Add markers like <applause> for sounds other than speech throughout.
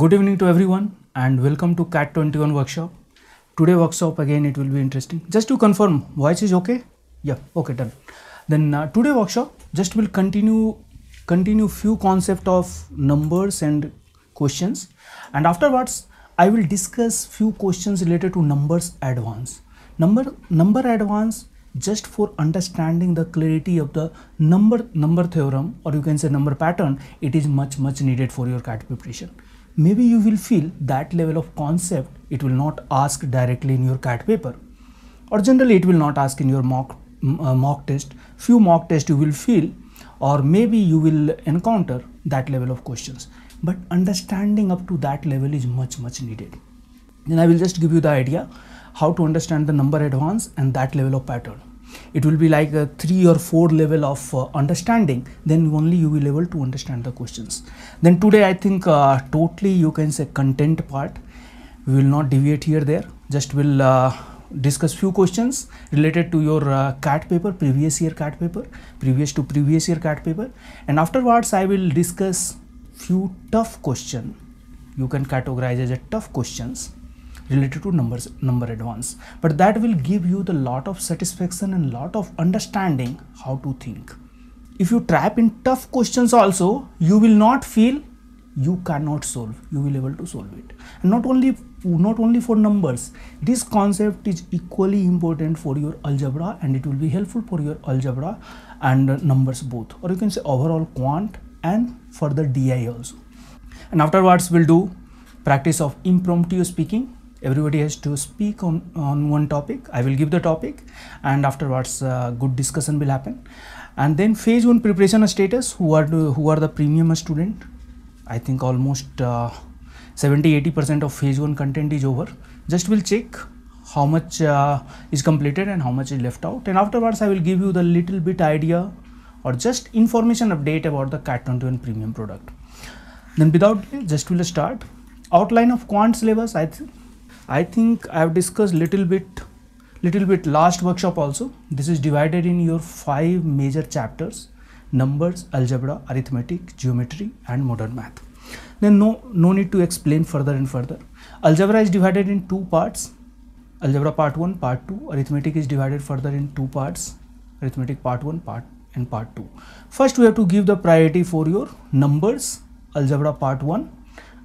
Good evening to everyone and welcome to CAT 21 workshop. Today workshop again it will be interesting. Just to confirm, voice is okay? Yeah, okay done. Then uh, today workshop just will continue continue few concept of numbers and questions and afterwards I will discuss few questions related to numbers advance. Number number advance just for understanding the clarity of the number number theorem or you can say number pattern it is much much needed for your CAT preparation maybe you will feel that level of concept it will not ask directly in your CAT paper. Or generally it will not ask in your mock uh, mock test. Few mock test you will feel or maybe you will encounter that level of questions. But understanding up to that level is much much needed. Then i will just give you the idea how to understand the number advance and that level of pattern it will be like a three or four level of uh, understanding. Then only you will be able to understand the questions. Then today i think uh, totally you can say content part. We will not deviate here there. Just will uh, discuss few questions related to your uh, CAT paper previous year CAT paper previous to previous year CAT paper. And afterwards I will discuss few tough question. You can categorize as a tough questions related to numbers number advance. But that will give you the lot of satisfaction and lot of understanding how to think. If you trap in tough questions also you will not feel you cannot solve you will able to solve it. And not only not only for numbers this concept is equally important for your algebra and it will be helpful for your algebra and numbers both. Or you can say overall quant and for the di also. And afterwards we'll do practice of impromptu speaking everybody has to speak on on one topic. I will give the topic and afterwards uh, good discussion will happen. And then phase one preparation status who are the, who are the premium student? I think almost uh, 70 80 percent of phase one content is over. Just will check how much uh, is completed and how much is left out. And afterwards i will give you the little bit idea or just information update about the cat 21 premium product. Then without just will start. Outline of quant syllabus i think I think I have discussed little bit little bit last workshop also. This is divided in your five major chapters numbers, algebra, arithmetic, geometry and modern math. Then no, no need to explain further and further. Algebra is divided in two parts. Algebra part 1, part 2. Arithmetic is divided further in two parts. Arithmetic part 1, part and part 2. First we have to give the priority for your numbers, algebra part 1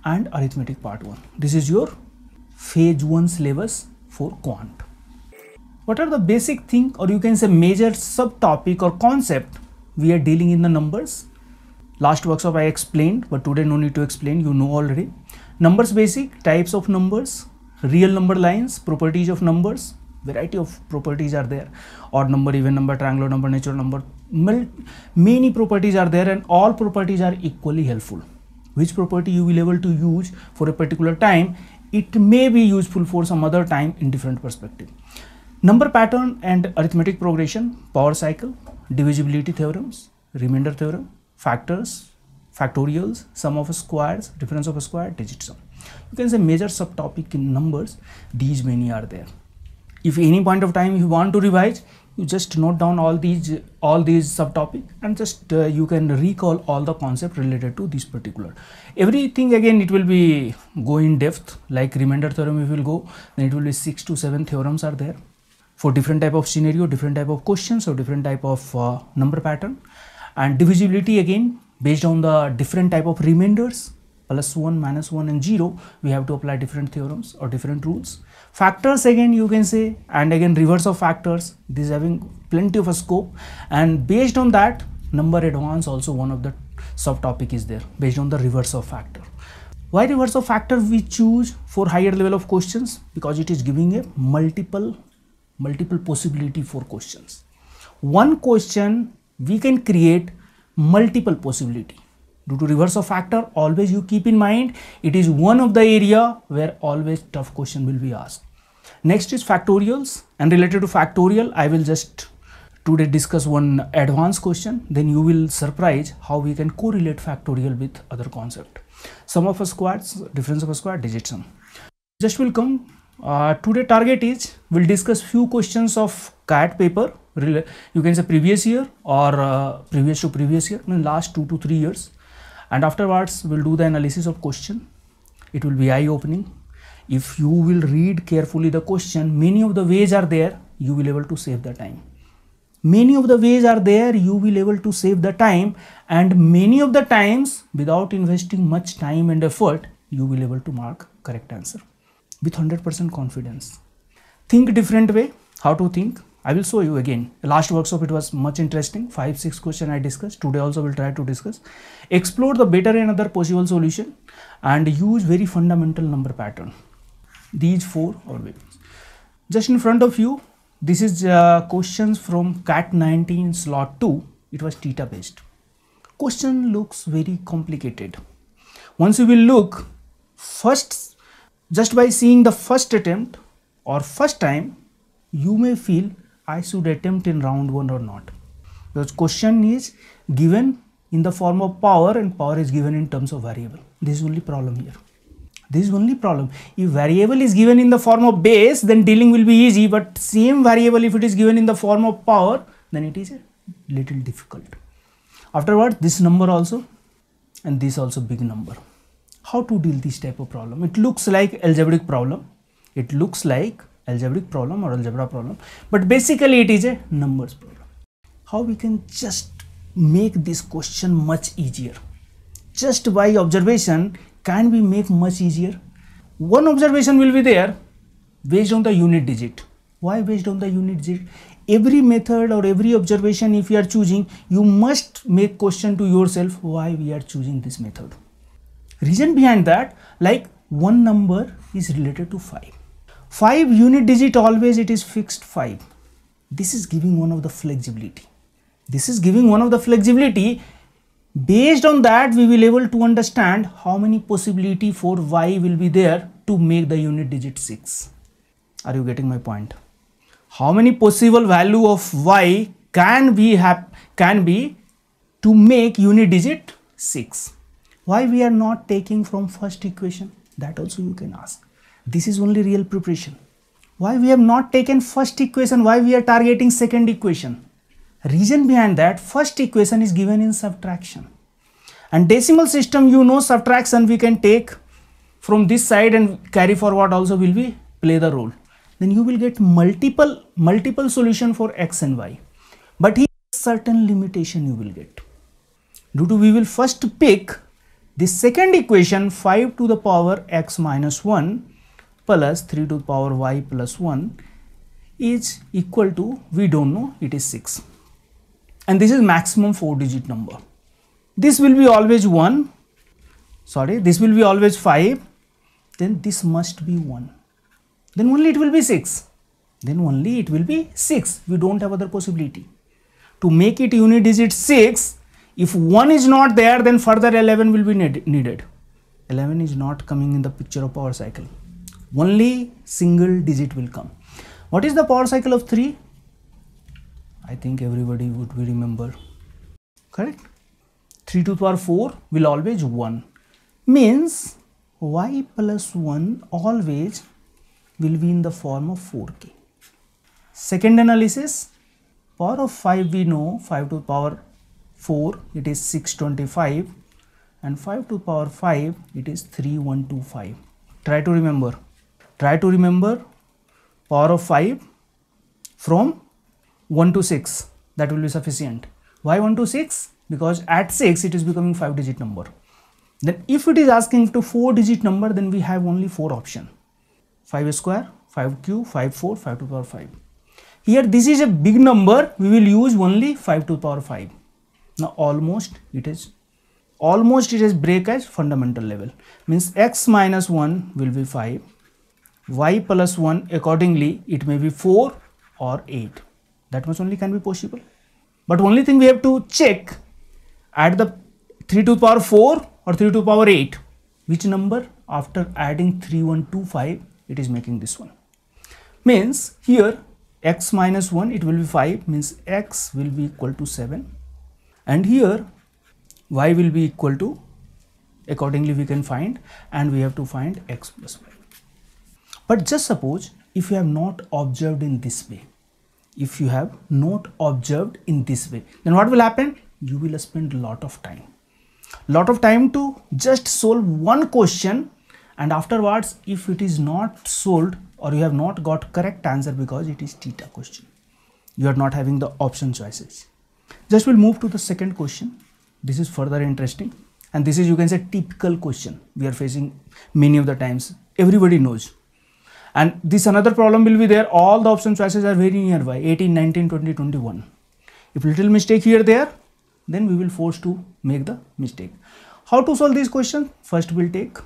and arithmetic part 1. This is your phase 1 syllabus for quant. What are the basic thing or you can say major subtopic or concept we are dealing in the numbers? Last workshop I explained but today no need to explain you know already. Numbers basic, types of numbers, real number lines, properties of numbers, variety of properties are there odd number even number triangular number natural number many properties are there and all properties are equally helpful which property you will able to use for a particular time it may be useful for some other time in different perspective. Number pattern and arithmetic progression, power cycle, divisibility theorems, remainder theorem, factors, factorials, sum of squares, difference of a square, digit sum. You can say major subtopic in numbers, these many are there. If any point of time you want to revise, you just note down all these all these subtopic and just uh, you can recall all the concept related to this particular. Everything again it will be go in depth like remainder theorem if will go. Then it will be six to seven theorems are there for different type of scenario different type of questions or different type of uh, number pattern. And divisibility again based on the different type of remainders plus 1 minus 1 and 0 we have to apply different theorems or different rules factors again you can say and again reverse of factors this having plenty of a scope. And based on that number advance also one of the subtopic is there based on the reverse of factor. Why reverse of factor we choose for higher level of questions? Because it is giving a multiple multiple possibility for questions. One question we can create multiple possibility due to reverse of factor always you keep in mind it is one of the area where always tough question will be asked. Next is factorials and related to factorial i will just today discuss one advanced question. Then you will surprise how we can correlate factorial with other concept. Sum of a squares difference of square digit sum. Just will come. Uh, today target is we'll discuss few questions of CAT paper you can say previous year or uh, previous to previous year in last two to three years and afterwards we'll do the analysis of question. It will be eye opening if you will read carefully the question many of the ways are there you will able to save the time. Many of the ways are there you will able to save the time. And many of the times without investing much time and effort you will able to mark correct answer. With 100% confidence. Think different way how to think i will show you again. Last workshop it was much interesting. Five six question i discussed. Today also will try to discuss. Explore the better and other possible solution and use very fundamental number pattern. These four always just in front of you this is uh, questions from cat 19 slot 2 it was TITA based. Question looks very complicated. Once you will look first just by seeing the first attempt or first time you may feel i should attempt in round 1 or not. Because question is given in the form of power and power is given in terms of variable. This is only problem here. This is only problem. If variable is given in the form of base then dealing will be easy. But same variable if it is given in the form of power then it is a little difficult. Afterward this number also and this also big number. How to deal this type of problem? It looks like algebraic problem. It looks like algebraic problem or algebra problem but basically it is a numbers problem. How we can just make this question much easier? Just by observation can we make much easier? One observation will be there based on the unit digit. Why based on the unit digit? Every method or every observation if you are choosing you must make question to yourself why we are choosing this method. Reason behind that like one number is related to 5 5 unit digit always it is fixed 5 this is giving one of the flexibility this is giving one of the flexibility Based on that, we will able to understand how many possibility for y will be there to make the unit digit 6. Are you getting my point? How many possible value of y can be have can be to make unit digit 6? Why we are not taking from first equation? That also you can ask. This is only real preparation. Why we have not taken first equation? Why we are targeting second equation? Reason behind that, first equation is given in subtraction. And decimal system, you know subtraction we can take from this side and carry forward also will be play the role. Then you will get multiple, multiple solution for x and y. But here certain limitation you will get. Due to we will first pick the second equation 5 to the power x minus 1 plus 3 to the power y plus 1 is equal to we don't know it is 6 and this is maximum 4 digit number. This will be always 1, sorry, this will be always 5, then this must be 1. Then only it will be 6. Then only it will be 6. We don't have other possibility. To make it unit digit 6, if 1 is not there, then further 11 will be needed. 11 is not coming in the picture of power cycle. Only single digit will come. What is the power cycle of 3? I think everybody would remember. Correct? 3 to the power 4 will always 1. Means y plus 1 always will be in the form of 4k. Second analysis, power of 5 we know 5 to the power 4 it is 625 and 5 to the power 5 it is 3125. Try to remember. Try to remember power of 5 from 1 to 6 that will be sufficient. Why 1 to 6 because at 6 it is becoming 5 digit number. Then if it is asking to 4 digit number then we have only 4 option. 5 square 5 cube 5 4 5 to the power 5 here this is a big number. We will use only 5 to the power 5 now almost it is almost it is break as fundamental level. Means x minus 1 will be 5 y plus 1 accordingly it may be 4 or 8 that much only can be possible. But only thing we have to check at the 3 to the power 4 or 3 to the power 8 which number after adding 3125 it is making this one. Means here x minus 1 it will be 5 means x will be equal to 7 and here y will be equal to accordingly we can find and we have to find x plus y but just suppose if you have not observed in this way. If you have not observed in this way then what will happen? You will spend a lot of time. Lot of time to just solve one question and afterwards if it is not solved or you have not got correct answer because it is TITA question you are not having the option choices. Just we'll move to the second question. This is further interesting. And this is you can say typical question we are facing many of the times. Everybody knows and this another problem will be there. All the option choices are very nearby. 18 19 20 21 if little mistake here there then we will force to make the mistake. How to solve this question? First we'll take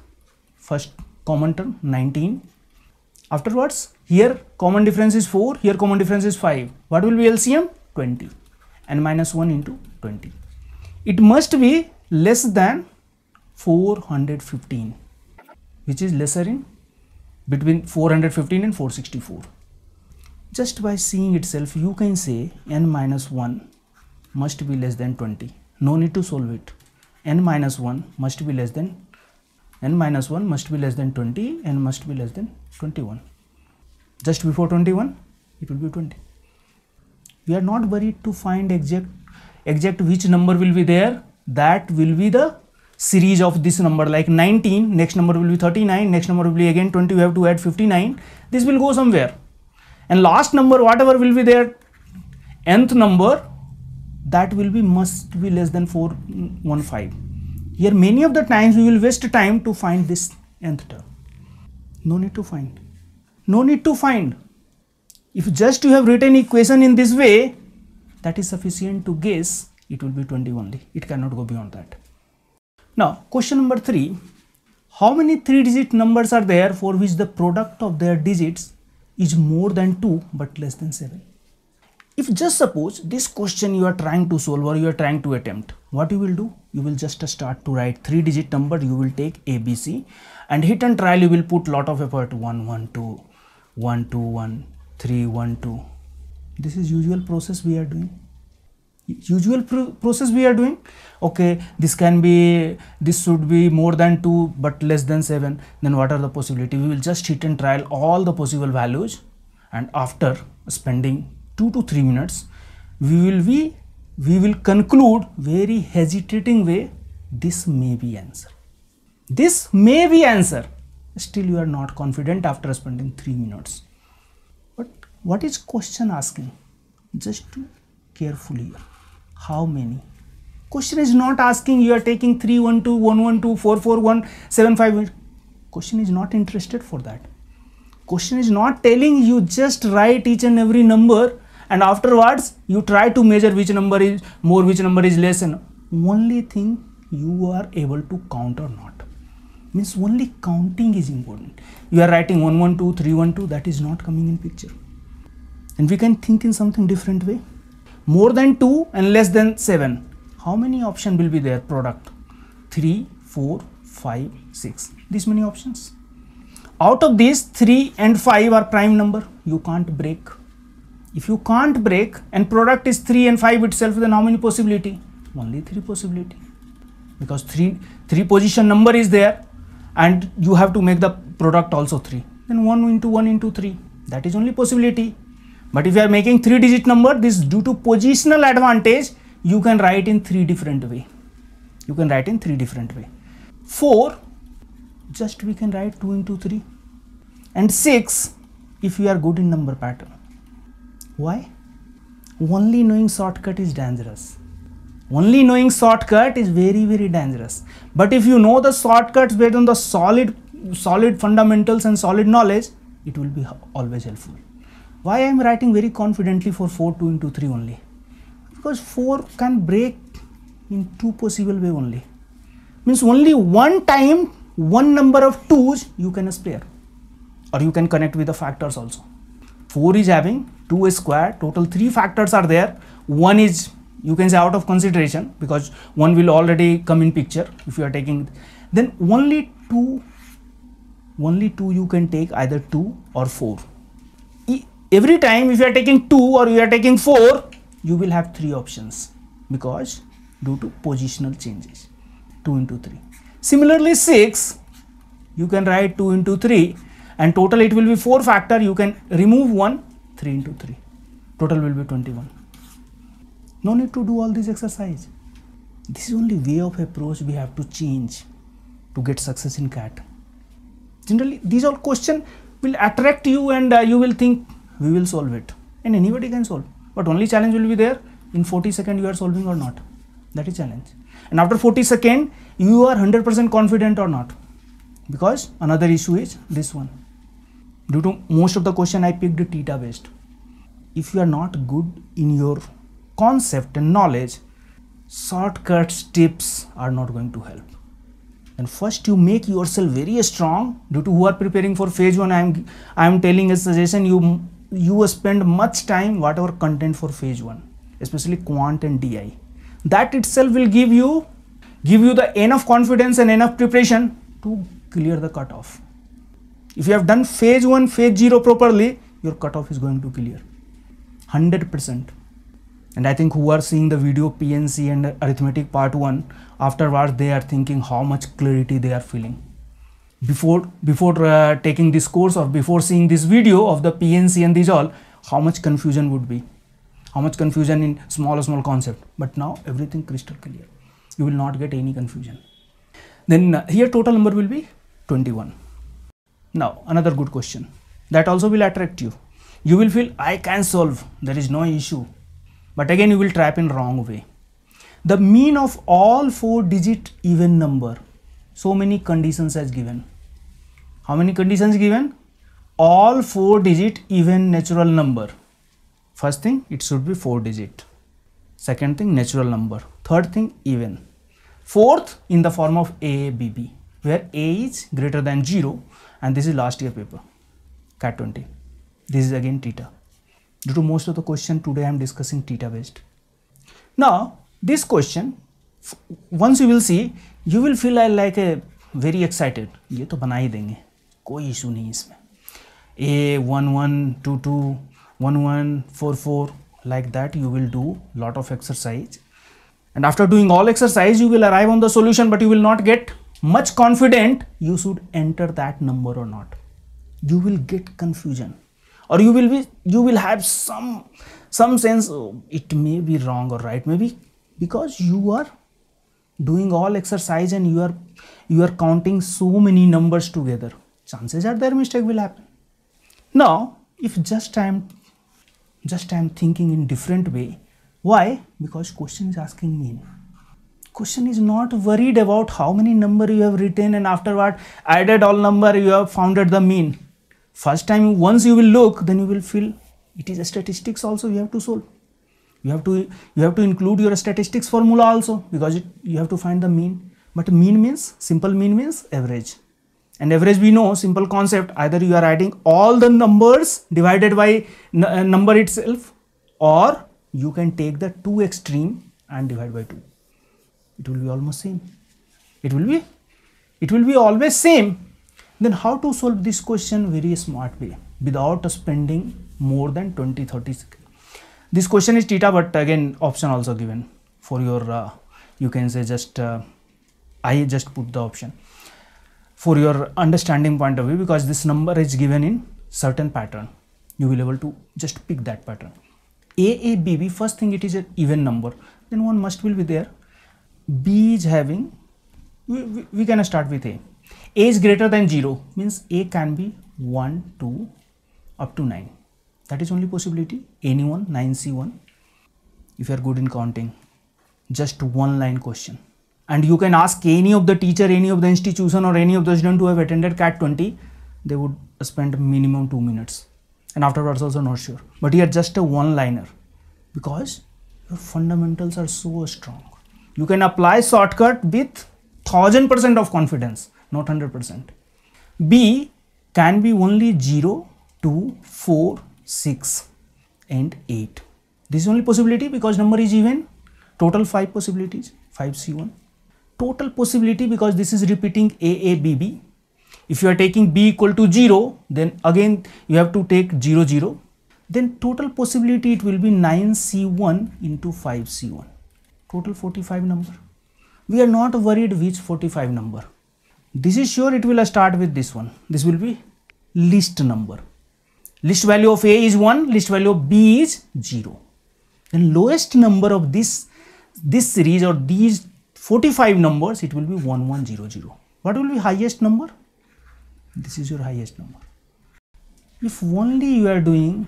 first common term 19 afterwards here common difference is 4 here common difference is 5 what will be LCM 20 and minus 1 into 20 it must be less than 415 which is lesser in between 415 and 464 just by seeing itself you can say n minus 1 must be less than 20 no need to solve it. n minus 1 must be less than n minus 1 must be less than 20 and must be less than 21 just before 21 it will be 20 we are not worried to find exact exact which number will be there. That will be the series of this number like 19 next number will be 39 next number will be again 20 we have to add 59 this will go somewhere. And last number whatever will be there nth number that will be must be less than 415 here many of the times we will waste time to find this nth term. No need to find. No need to find. If just you have written equation in this way that is sufficient to guess it will be 20 only. It cannot go beyond that now question number 3 how many three digit numbers are there for which the product of their digits is more than 2 but less than 7 if just suppose this question you are trying to solve or you are trying to attempt what you will do? You will just start to write three digit number. You will take abc and hit and trial. You will put lot of effort. 1 1 2 1 2 1 3 1 2 this is usual process we are doing. Usual pr process we are doing okay this can be this should be more than 2 but less than 7 then what are the possibility? We will just hit and trial all the possible values. And after spending 2 to 3 minutes we will be we will conclude very hesitating way this may be answer. This may be answer. Still you are not confident after spending 3 minutes. But what is question asking? Just carefully how many question is not asking you are taking 3 1 2 1 1 2 4 4 1 7 5 question is not interested for that. Question is not telling you just write each and every number and afterwards you try to measure which number is more which number is less and only thing you are able to count or not. Means only counting is important. You are writing 1 1 2 3 1 2 that is not coming in picture. And we can think in something different way. More than 2 and less than 7 how many option will be there product? 3 4 5 6 these many options. Out of these 3 and 5 are prime number. You can't break. If you can't break and product is 3 and 5 itself then how many possibility? Only 3 possibility. Because 3 3 position number is there and you have to make the product also 3 then 1 into 1 into 3 that is only possibility. But if you are making 3 digit number this due to positional advantage you can write in 3 different way. You can write in 3 different way. 4 just we can write 2 into 3 and 6 if you are good in number pattern. Why? Only knowing shortcut is dangerous. Only knowing shortcut is very very dangerous. But if you know the shortcuts based on the solid solid fundamentals and solid knowledge it will be always helpful. Why i am writing very confidently for 4 2 into 3 only because 4 can break in two possible way only. Means only one time one number of twos you can spare. Or you can connect with the factors also. 4 is having 2 square total 3 factors are there. One is you can say out of consideration because one will already come in picture if you are taking then only two only two you can take either 2 or 4 every time if you are taking 2 or you are taking 4 you will have three options because due to positional changes 2 into 3 similarly 6 you can write 2 into 3 and total it will be 4 factor you can remove 1 3 into 3 total will be 21 no need to do all this exercise. This is only way of approach we have to change to get success in cat. Generally, these all question will attract you and uh, you will think we will solve it. And anybody can solve. But only challenge will be there in 40 second you are solving or not. That is challenge. And after 40 second you are 100% confident or not. Because another issue is this one. Due to most of the question I picked TITA based. If you are not good in your concept and knowledge, shortcuts tips are not going to help and first you make yourself very strong due to who are preparing for phase one i am i am telling a suggestion you you spend much time whatever content for phase one especially quant and di that itself will give you give you the enough confidence and enough preparation to clear the cutoff. If you have done phase one phase zero properly your cutoff is going to clear. 100 percent. And i think who are seeing the video pnc and arithmetic part 1 afterwards they are thinking how much clarity they are feeling before before uh, taking this course or before seeing this video of the pnc and these all how much confusion would be? How much confusion in small or small concept? But now everything crystal clear. You will not get any confusion. Then uh, here total number will be 21 now another good question. That also will attract you. You will feel i can solve. There is no issue. But again you will trap in wrong way. The mean of all four digit even number so many conditions as given how many condition given all four digit even natural number first thing it should be four digit second thing natural number third thing even fourth in the form of A B B where A is greater than zero and this is last year paper CAT twenty this is again TITA due to most of the question today I am discussing TITA based ना this question once you will see you will feel I like a very excited ये तो बना ही देंगे। कोई issue नहीं इसमें। A one one two two one one four four like that you will do lot of exercise and after doing all exercise you will arrive on the solution but you will not get much confident you should enter that number और not you will get confusion और you will be you will have some some sense it may be wrong और right may be because you are doing all exercise and you are you are counting so many numbers together chances are their mistake will happen. Now if just i am just i am thinking in different way why? Because question is asking mean question is not worried about how many number you have written and afterward added all number you have founded the mean. First time once you will look then you will feel it is a statistics also you have to solve. You have to you have to include your statistics formula also because it, you have to find the mean. But mean means simple mean means average and average we know simple concept either you are adding all the numbers divided by uh, number itself or you can take the two extreme and divide by 2 it will be almost same. It will be it will be always same. Then how to solve this question? Very smart way. Without spending more than 20 30 seconds. This question is TITA but again option also given. For your uh, you can say just uh, I just put the option for your understanding point of view because this number is given in certain pattern. You will able to just pick that pattern. A A B B first thing it is an even number. Then one must will be there. B is having we, we, we can start with A. A is greater than 0 means a can be 1 2 up to 9 that is only possibility. Anyone 9c1 if you are good in counting just one line question and you can ask any of the teacher any of the institution or any of the student who have attended cat 20 they would spend minimum 2 minutes and afterwards also not sure but here just a one liner because your fundamentals are so strong you can apply shortcut with thousand percent of confidence not 100%. B can be only 0, 2, 4, 6 and 8. This is only possibility because number is even. Total 5 possibilities, 5C1. Total possibility because this is repeating AABB. If you are taking B equal to 0, then again you have to take 0, 0. Then total possibility it will be 9C1 into 5C1. Total 45 number. We are not worried which 45 number this is sure it will start with this one this will be least number list value of a is 1 list value of b is 0 then lowest number of this this series or these 45 numbers it will be 1100 what will be highest number? This is your highest number. If only you are doing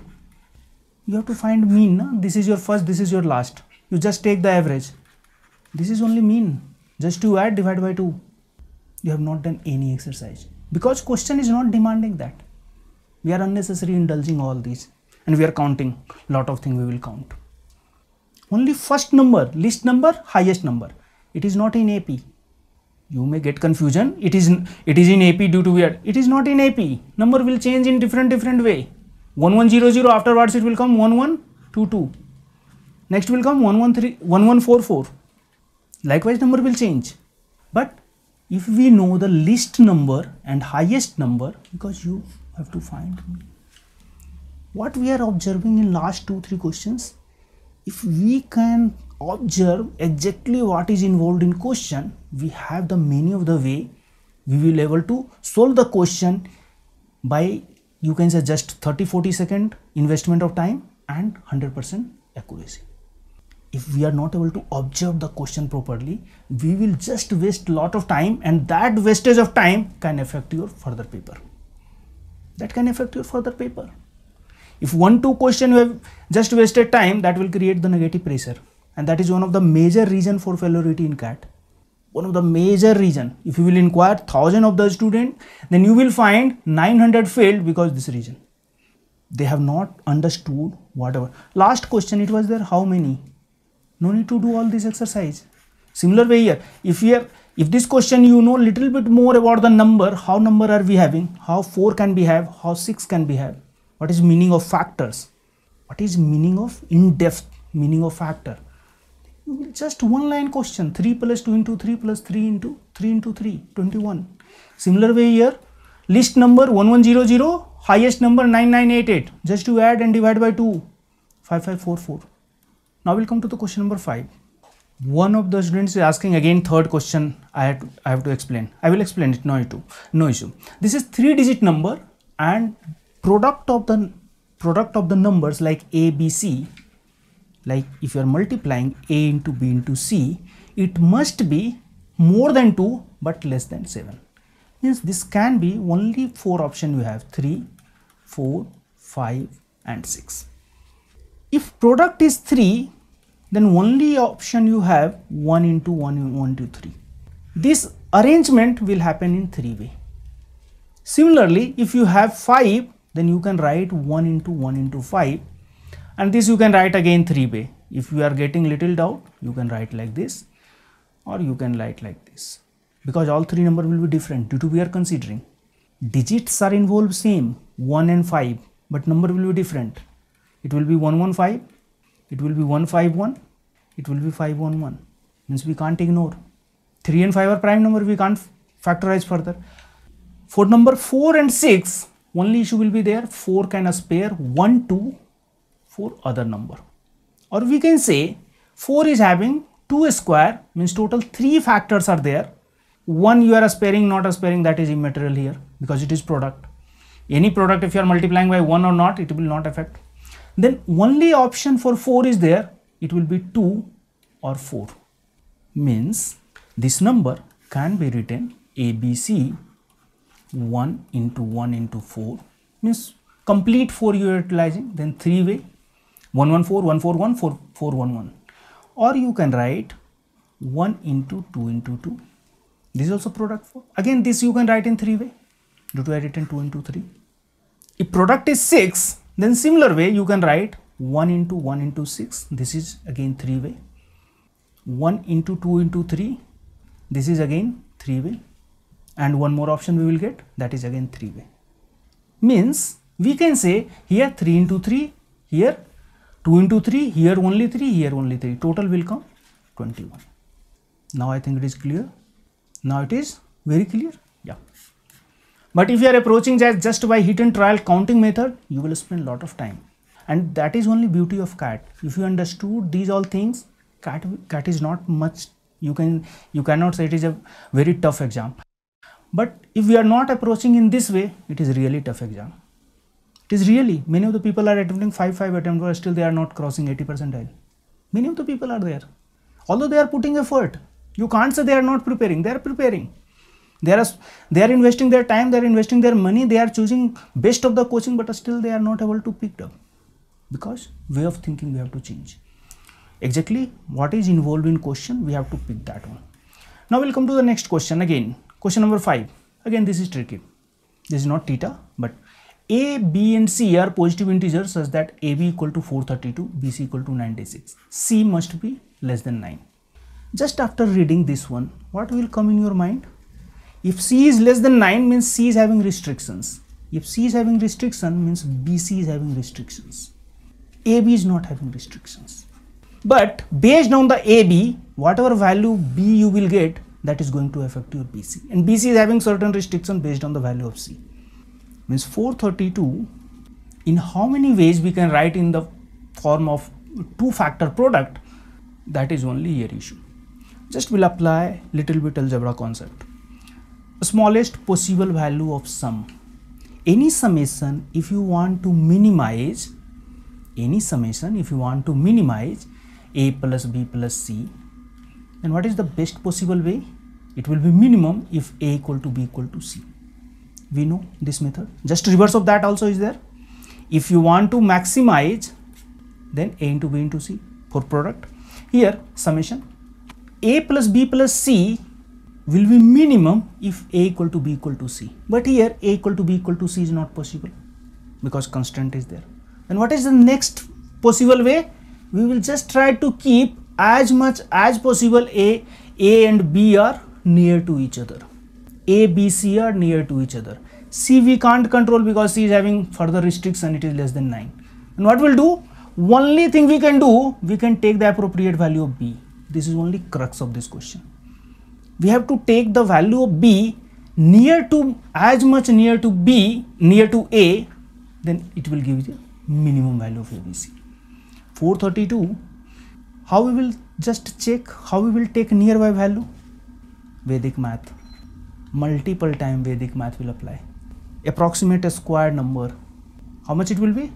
you have to find mean na? this is your first this is your last. You just take the average. This is only mean. Just to add divide by 2 you have not done any exercise. Because question is not demanding that. We are unnecessarily indulging all these. And we are counting. Lot of things we will count. Only first number least number highest number it is not in ap you may get confusion. It is it is in ap due to weird it is not in ap number will change in different different way. 1100 afterwards it will come 1122 next will come 113 1144 likewise number will change. But if we know the least number and highest number because you have to find what we are observing in last two three questions if we can observe exactly what is involved in question. We have the many of the way we will able to solve the question by you can say just 30 40 second investment of time and 100% accuracy. If we are not able to observe the question properly we will just waste a lot of time and that wastage of time can affect your further paper. That can affect your further paper. If one two question you have just wasted time that will create the negative pressure and that is one of the major reason for failure in cat one of the major reason. If you will inquire thousand of the student then you will find 900 failed because this reason. They have not understood whatever. Last question it was there how many? No need to do all this exercise. Similar way here. If here if this question you know little bit more about the number how number are we having? How 4 can be have? How 6 can be have? What is meaning of factors? What is meaning of in-depth meaning of factor just one line question 3 plus 2 into 3 plus 3 into 3 into 3 21 similar way here list number 1100 highest number 9988 just to add and divide by 2 5544 now we'll come to the question number 5. One of the students is asking again third question I have to, I have to explain. I will explain it, no issue. No issue. This is three digit number and product of the product of the numbers like A, B, C, like if you are multiplying A into B into C, it must be more than 2 but less than 7. Means this can be only 4 option you have 3, 4, 5 and 6. If product is 3, then only option you have 1 into 1, 1 to 3. This arrangement will happen in 3 way. Similarly, if you have 5, then you can write 1 into 1 into 5 and this you can write again 3 way. If you are getting little doubt, you can write like this or you can write like this. Because all three number will be different due to we are considering. Digits are involved same 1 and 5 but number will be different. It will be 115 it will be 151 it will be 511 means we can't ignore. 3 and 5 are prime number we can't factorize further. For number 4 and 6 only issue will be there. 4 can spare 1 2 for other number. Or we can say 4 is having 2 square means total 3 factors are there. One you are sparing not sparing that is immaterial here because it is product. Any product if you are multiplying by 1 or not it will not affect. Then only option for 4 is there. It will be 2 or 4 means this number can be written ABC 1 into 1 into 4 means complete 4 you are utilizing then 3 way 114 141 4 411 or you can write 1 into 2 into 2 this is also product 4 again this you can write in 3 way. Due to I written 2 into 3 if product is 6 then similar way you can write 1 into 1 into 6 this is again 3 way. 1 into 2 into 3 this is again 3 way. And one more option we will get. That is again 3 way. Means we can say here 3 into 3 here 2 into 3 here only 3 here only 3 total will come 21 now I think it is clear now it is very clear Yeah. but if you are approaching just, just by hit and trial counting method, you will spend lot of time. And that is only beauty of CAT. If you understood these all things, CAT, CAT is not much, you can you cannot say it is a very tough exam. But if we are not approaching in this way, it is really tough exam. It is really, many of the people are attempting 5-5 attempt, but still they are not crossing 80 percentile. Many of the people are there. Although they are putting effort, you can't say they are not preparing, they are preparing. They are they are investing their time they are investing their money they are choosing best of the coaching but still they are not able to pick up. Because way of thinking we have to change. Exactly what is involved in question we have to pick that one. Now we'll come to the next question again. Question number 5 again this is tricky. This is not TITA but a b and c are positive integers such that ab equal to 432 bc equal to 96 c must be less than 9 just after reading this one what will come in your mind if C is less than 9 means C is having restrictions. If C is having restriction means BC is having restrictions. AB is not having restrictions. But based on the AB, whatever value B you will get, that is going to affect your BC. And BC is having certain restriction based on the value of C. Means 432, in how many ways we can write in the form of two factor product, that is only your issue. Just will apply little bit algebra concept smallest possible value of sum. Any summation if you want to minimize any summation if you want to minimize a plus b plus c then what is the best possible way? It will be minimum if a equal to b equal to c. We know this method. Just reverse of that also is there. If you want to maximize then a into b into c for product. Here summation a plus b plus c will be minimum if a equal to b equal to c. But here a equal to b equal to c is not possible because constraint is there. And what is the next possible way? We will just try to keep as much as possible a, a and b are near to each other. A, B, C are near to each other. C we can't control because C is having further restriction it is less than 9. And what we'll do? Only thing we can do, we can take the appropriate value of B. This is only crux of this question we have to take the value of b near to as much near to b near to a then it will give you the minimum value of abc 432 how we will just check how we will take nearby value vedic math multiple time vedic math will apply. Approximate a square number. How much it will be?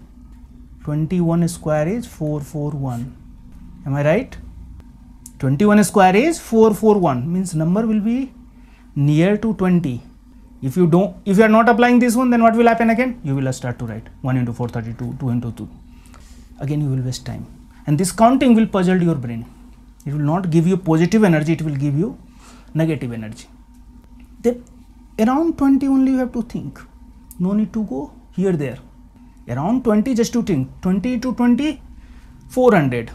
21 square is 441 am i right? 21 square is 441 means number will be near to 20 if you don't if you are not applying this one then what will happen again? You will start to write. 1 into 432 2 into 2 again you will waste time. And this counting will puzzle your brain. It will not give you positive energy. It will give you negative energy around 20 only you have to think. No need to go here there. Around 20 just to think. 20 to 20 400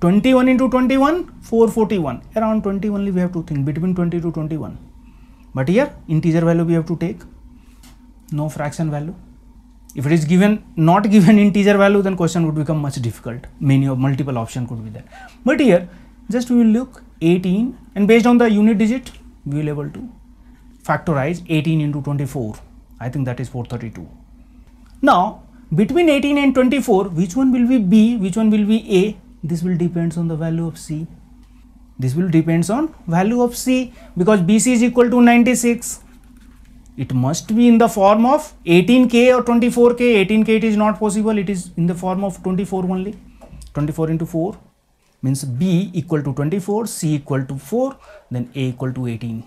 21 into 21 441 around 20 only we have to think. Between 20 to 21 but here integer value we have to take. No fraction value. If it is given not <laughs> given integer value then question would become much difficult. Many of multiple option could be there. But here just we will look 18 and based on the unit digit we will able to factorize 18 into 24 i think that is 432 now between 18 and 24 which one will be b which one will be a? This will depends on the value of c. This will depends on value of c because bc is equal to 96 it must be in the form of 18k or 24k 18k it is not possible. It is in the form of 24 only. 24 into 4 means b equal to 24 c equal to 4 then a equal to 18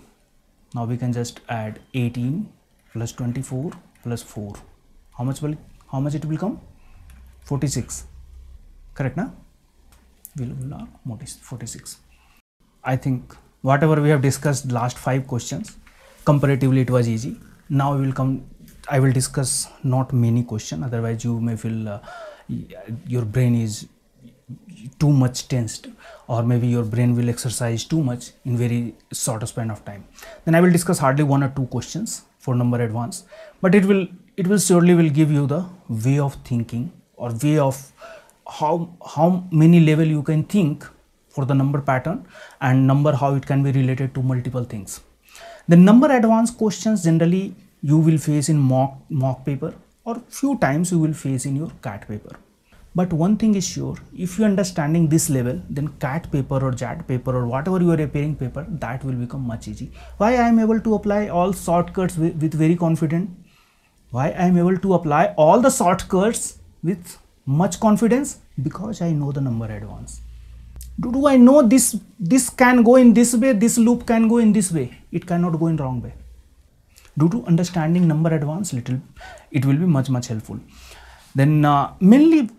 now we can just add 18 plus 24 plus 4 how much will how much it will come? 46 correct now will not 46 i think whatever we have discussed last five questions comparatively it was easy. Now we will come i will discuss not many question otherwise you may feel uh, your brain is too much tensed or maybe your brain will exercise too much in very short span of time. Then i will discuss hardly one or two questions for number advance but it will it will surely will give you the way of thinking or way of how how many level you can think for the number pattern and number how it can be related to multiple things. The number advanced questions generally you will face in mock mock paper or few times you will face in your cat paper but one thing is sure if you're understanding this level then cat paper or XAT paper or whatever you are appearing paper that will become much easy why i am able to apply all shortcuts with, with very confident why i am able to apply all the shortcuts with much confidence because I know the number advance. Do, do I know this, this can go in this way, this loop can go in this way. It cannot go in wrong way. due to understanding number advance little it will be much much helpful then uh, mainly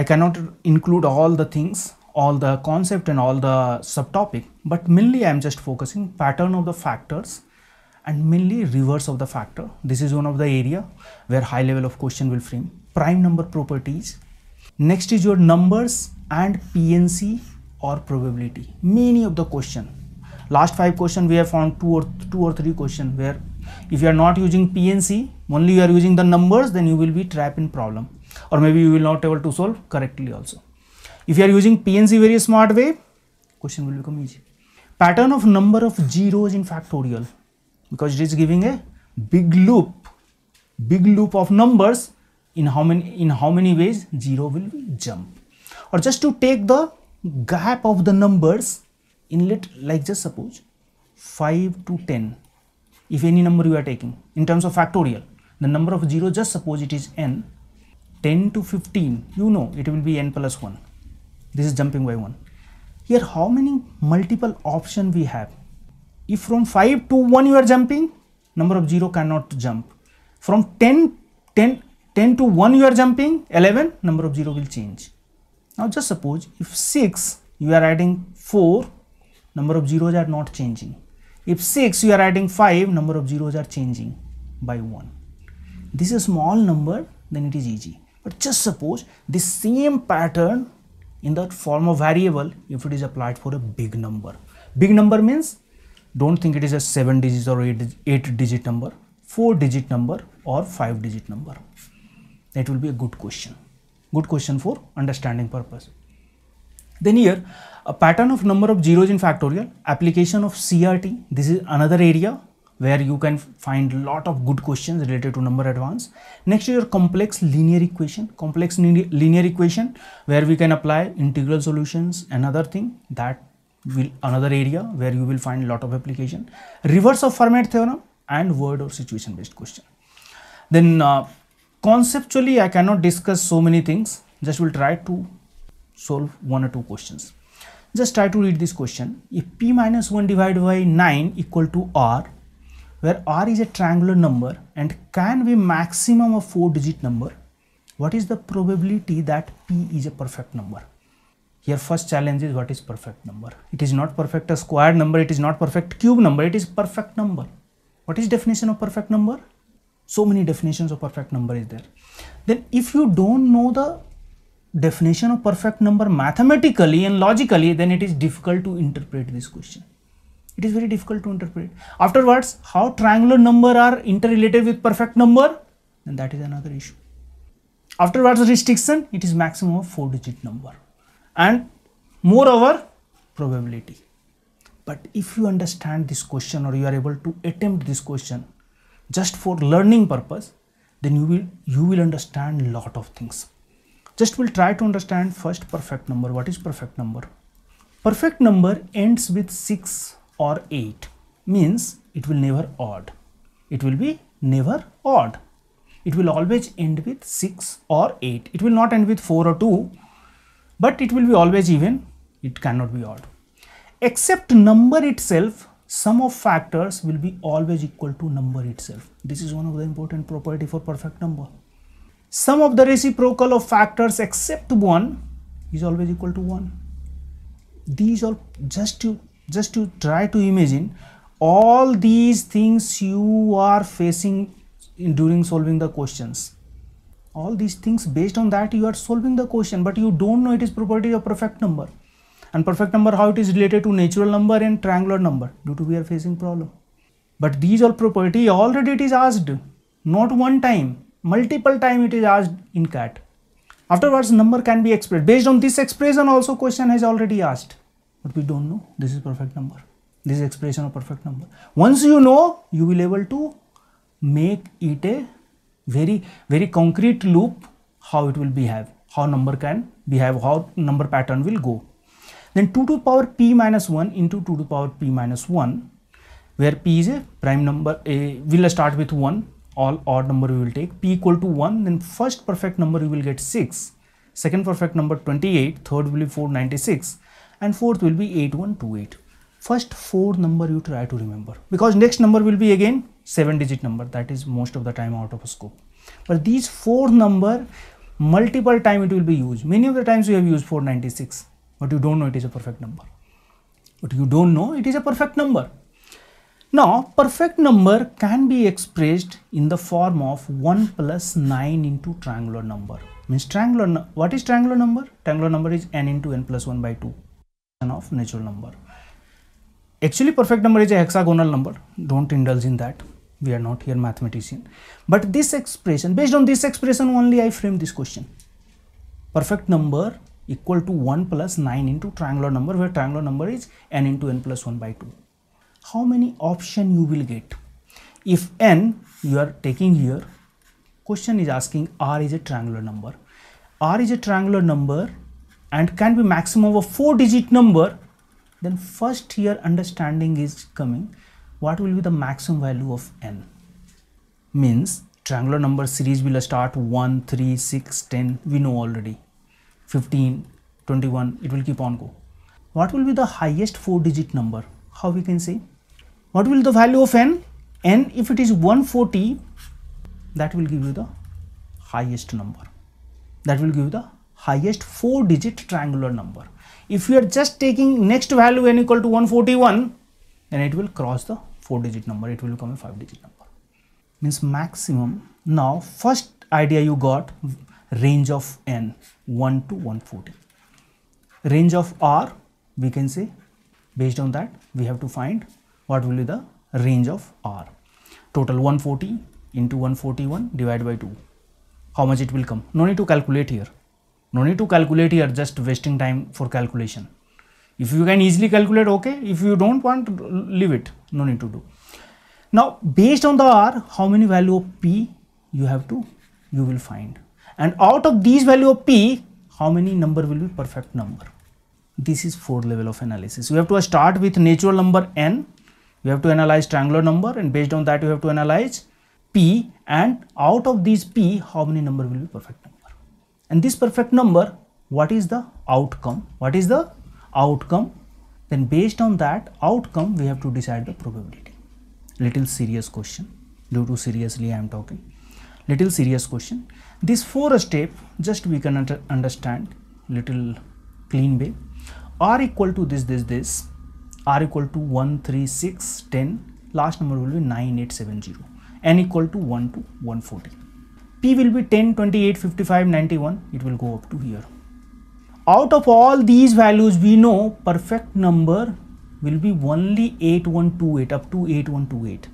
i cannot include all the things all the concept and all the subtopic but mainly i am just focusing pattern of the factors and mainly reverse of the factor. This is one of the area where high level of question will frame. Prime number properties. Next is your numbers and pnc or probability. Many of the question. Last five question we have found two or two or three question where if you are not using PNC only you are using the numbers then you will be trapped in problem or maybe you will not able to solve correctly also if you are using PNC very smart way question will become easy pattern of number of zeros in factorial because it is giving a big loop big loop of numbers in how many in how many ways zero will jump or just to take the gap of the numbers inlet like just suppose 5 to 10 if any number you are taking in terms of factorial the number of 0 just suppose it is n 10 to 15 you know it will be n plus 1 this is jumping by 1 here how many multiple option we have if from 5 to 1 you are jumping number of 0 cannot jump from 10 10 10 to 1 you are jumping 11 number of 0 will change now just suppose if 6 you are adding 4 number of zeros are not changing. If 6 you are adding 5 number of zeros are changing by 1. This is a small number then it is easy. But just suppose the same pattern in the form of variable if it is applied for a big number. Big number means don't think it is a 7 digit or 8, 8 digit number, 4 digit number or 5 digit number. That will be a good question. Good question for understanding purpose. Then here a pattern of number of zeros in factorial, application of CRT, this is another area where you can find lot of good questions related to number advance. Next is your complex linear equation, complex linear equation where we can apply integral solutions, another thing that will another area where you will find lot of application. Reverse of Fermat theorem and word or situation based question. Then uh, conceptually I cannot discuss so many things, just will try to solve one or two questions. Just try to read this question. If p minus 1 divided by 9 equal to r, where r is a triangular number and can be maximum of 4 digit number, what is the probability that p is a perfect number? Here first challenge is what is perfect number. It is not perfect a square number, it is not perfect cube number, it is perfect number. What is definition of perfect number? So many definitions of perfect number is there. Then if you don't know the definition of perfect number mathematically and logically, then it is difficult to interpret this question. It is very difficult to interpret. Afterwards, how triangular number are interrelated with perfect number, then that is another issue. Afterwards, restriction, it is maximum of 4 digit number and moreover probability. But if you understand this question or you are able to attempt this question just for learning purpose, then you will you will understand a lot of things just we'll try to understand first perfect number. What is perfect number? Perfect number ends with 6 or 8 means it will never odd. It will be never odd. It will always end with 6 or 8. It will not end with 4 or 2 but it will be always even. It cannot be odd. Except number itself sum of factors will be always equal to number itself. This is one of the important property for perfect number sum of the reciprocal of factors except 1 is always equal to 1 these are just just to try to imagine all these things you are facing in during solving the questions all these things based on that you are solving the question but you don't know it is property of perfect number and perfect number how it is related to natural number and triangular number due to we are facing problem but these are property already it is asked not one time multiple time it is asked in CAT. Afterwards number can be expressed. Based on this expression also question has already asked. But we don't know. This is perfect number. This is expression of perfect number. Once you know you will able to make it a very very concrete loop how it will behave how number can behave how number pattern will go. Then 2 to the power p minus 1 into 2 to the power p minus 1 where p is a prime number a will start with 1 all odd number we will take. P equal to 1 then first perfect number you will get 6 second perfect number 28 third will be 496 and fourth will be 8128 first four number you try to remember because next number will be again seven digit number. That is most of the time out of scope. But these four number multiple time it will be used. Many of the times we have used 496 but you don't know it is a perfect number. But you don't know it is a perfect number. Now perfect number can be expressed in the form of 1 plus 9 into triangular number. Means triangular what is triangular number? Triangular number is n into n plus 1 by 2 of natural number. Actually perfect number is a hexagonal number. Don't indulge in that. We are not here mathematician. But this expression based on this expression only i frame this question. Perfect number equal to 1 plus 9 into triangular number where triangular number is n into n plus 1 by 2 how many option you will get? If n you are taking here question is asking r is a triangular number. r is a triangular number and can be maximum of a 4 digit number then first here understanding is coming. What will be the maximum value of n? Means triangular number series will start 1 3 6 10 we know already. 15 21 it will keep on go. What will be the highest four digit number? How we can say? What will the value of n? N if it is 140 that will give you the highest number. That will give you the highest four digit triangular number. If you are just taking next value n equal to 141 then it will cross the four digit number. It will become a five digit number. Means maximum now first idea you got range of n 1 to 140 range of r we can say based on that we have to find what will be the range of r. Total 140 into 141 divided by 2 how much it will come? No need to calculate here no need to calculate here just wasting time for calculation. If you can easily calculate okay. If you don't want leave it. No need to do. Now based on the r how many value of p you have to you will find. And out of these value of p how many number will be perfect number? This is four level of analysis. You have to start with natural number n. You have to analyze triangular number and based on that you have to analyze p. And out of these p how many number will be perfect and this perfect number what is the outcome? What is the outcome? Then based on that outcome we have to decide the probability. Little serious question. Due to seriously i am talking. Little serious question. This four step just we can under understand little clean way. R equal to this this this. R equal to 1 3 6 10 last number will be 9870 n equal to 1 to 140 p will be 10 28 55 91 it will go up to here. Out of all these values we know perfect number will be only 8128 up to 8128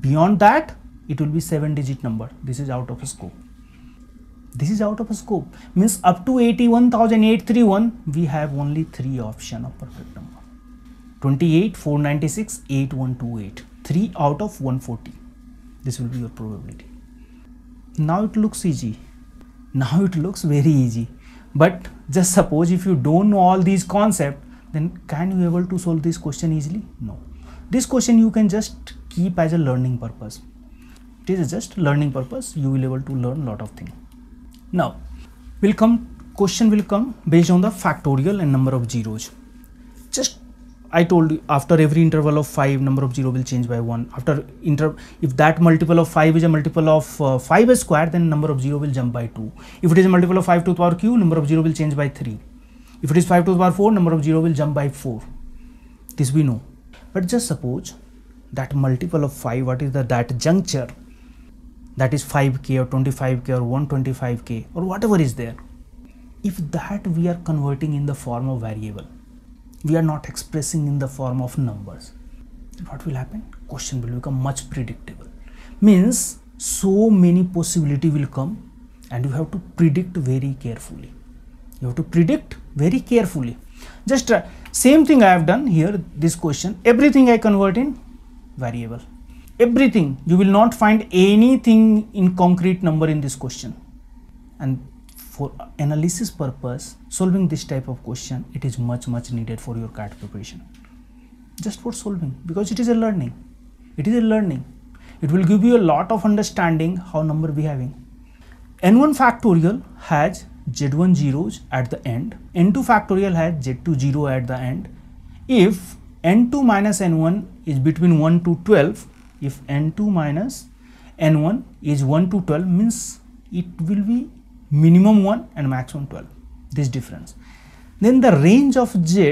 beyond that it will be 7 digit number. This is out of scope. This is out of scope. Means up to 81831 we have only three option of perfect number. 28 496 8128 3 out of 140 this will be your probability now it looks easy. Now it looks very easy. But just suppose if you don't know all these concepts then can you able to solve this question easily? No. This question you can just keep as a learning purpose. It is just learning purpose. You will able to learn lot of things. Now will come question will come based on the factorial and number of zeros. Just I told you after every interval of 5 number of 0 will change by 1 after inter if that multiple of 5 is a multiple of uh, 5 square then number of 0 will jump by 2 if it is a multiple of 5 to the power q number of 0 will change by 3 if it is 5 to the power 4 number of 0 will jump by 4 this we know. But just suppose that multiple of 5 what is the that juncture? That is 5k or 25k or 125k or whatever is there. If that we are converting in the form of variable we are not expressing in the form of numbers. What will happen? Question will become much predictable. Means so many possibility will come and you have to predict very carefully. You have to predict very carefully. Just uh, same thing i have done here this question. Everything i convert in variable. Everything. You will not find anything in concrete number in this question. And for analysis purpose solving this type of question it is much much needed for your CAT preparation. Just for solving because it is a learning. It is a learning. It will give you a lot of understanding how number we behaving n1 factorial has z1 zeros at the end. N2 factorial has z2 zero at the end. If n2 minus n1 is between 1 to 12 if n2 minus n1 is 1 to 12 means it will be minimum 1 and maximum 12 this difference then the range of z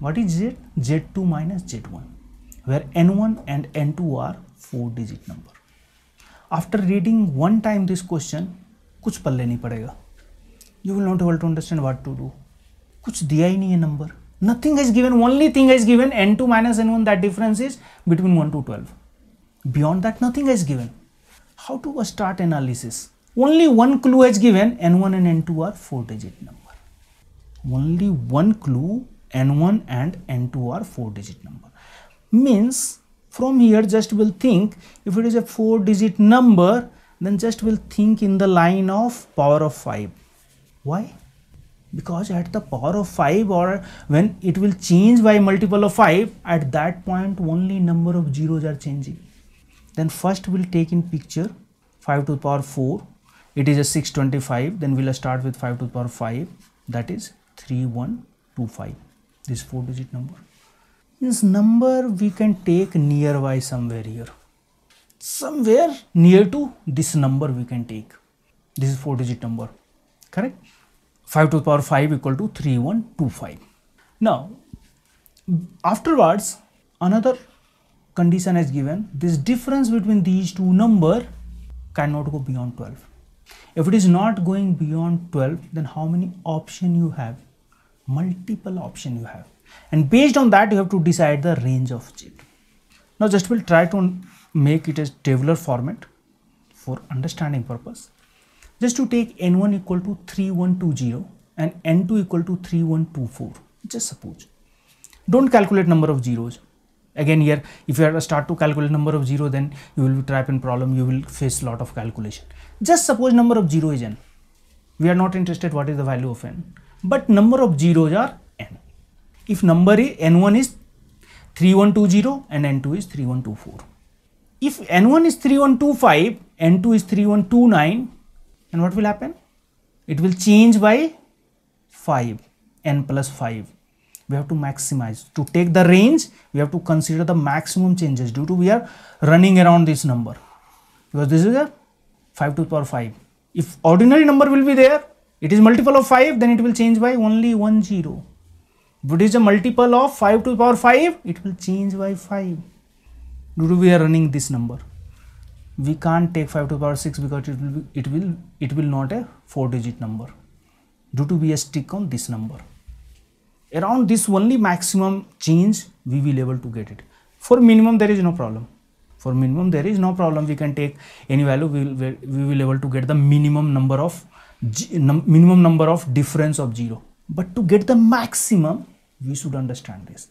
what is z z2 minus z1 where n1 and n2 are four digit number after reading one time this question कुछ पल्ले नहीं पड़ेगा you will not able to understand what to do कुछ दिया ही नहीं है number nothing is given only thing is given n2 minus n1 that difference is between 1 to 12 beyond that nothing is given how to start analysis Only one clue is given. N1 and n2 are four digit number. Only one clue n1 and n2 are four digit number. Means from here just will think if it is a four digit number then just will think in the line of power of 5 why? Because at the power of 5 or when it will change by multiple of 5 at that point only number of zeros are changing. Then first we'll take in picture 5 to the power 4 it is a 625 then we'll start with 5 to the power 5 that is 3125 this four digit number. This number we can take nearby somewhere here. Somewhere near to this number we can take. This is four digit number. Correct? 5 to the power 5 equal to 3125. Now, afterwards, another condition is given. This difference between these two number cannot go beyond 12. If it is not going beyond 12, then how many option you have? Multiple option you have. And based on that, you have to decide the range of Z. Now, just we'll try to make it as tabular format for understanding purpose just to take n1 equal to 3120 and n2 equal to 3124 just suppose don't calculate number of zeros again here if you start to calculate number of zero then you will be trapped in problem you will face lot of calculation just suppose number of zero is n. We are not interested what is the value of n. But number of zeros are n. If number is n1 is 3120 and n2 is 3124 if n1 is 3125 n2 is 3129 and what will happen? It will change by 5 n plus 5 we have to maximize. To take the range we have to consider the maximum changes due to we are running around this number. Because this is a 5 to the power 5 if ordinary number will be there it is multiple of 5 then it will change by only 1 0 but it is a multiple of 5 to the power 5 it will change by 5 due to we are running this number. We can't take 5 to the power 6 because it will be, it will it will not a four digit number. Due to we are stick on this number. Around this only maximum change we will able to get it. For minimum there is no problem for minimum there is no problem. We can take any value we will we will able to get the minimum number of minimum number of difference of zero. But to get the maximum we should understand this.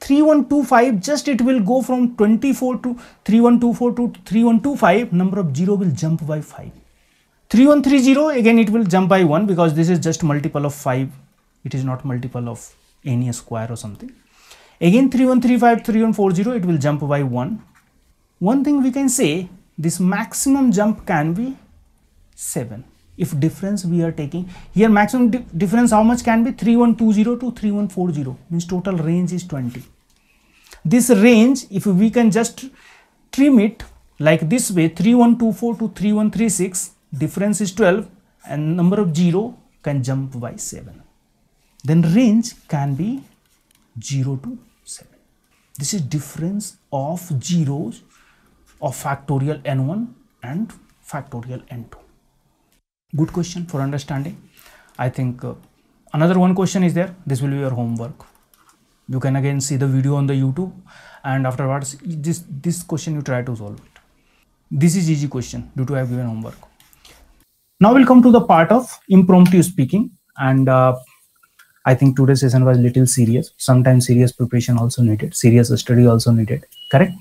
3125 just it will go from 24 to 3124 to 3125 number of 0 will jump by 5 3130 again it will jump by 1 because this is just multiple of 5 it is not multiple of any square or something. Again 3135 3140 it will jump by 1 one thing we can say this maximum jump can be 7 if difference we are taking here maximum di difference how much can be? 3120 to 3140 means total range is 20 this range if we can just trim it like this way 3124 to 3136 difference is 12 and number of 0 can jump by 7 then range can be 0 to 7 this is difference of zeros of factorial n1 and factorial n2 good question for understanding. I think uh, another one question is there. This will be your homework. You can again see the video on the youtube and afterwards this this question you try to solve it. This is easy question due to i have given homework. Now we'll come to the part of impromptu speaking and uh, i think today's session was little serious. Sometimes serious preparation also needed serious study also needed correct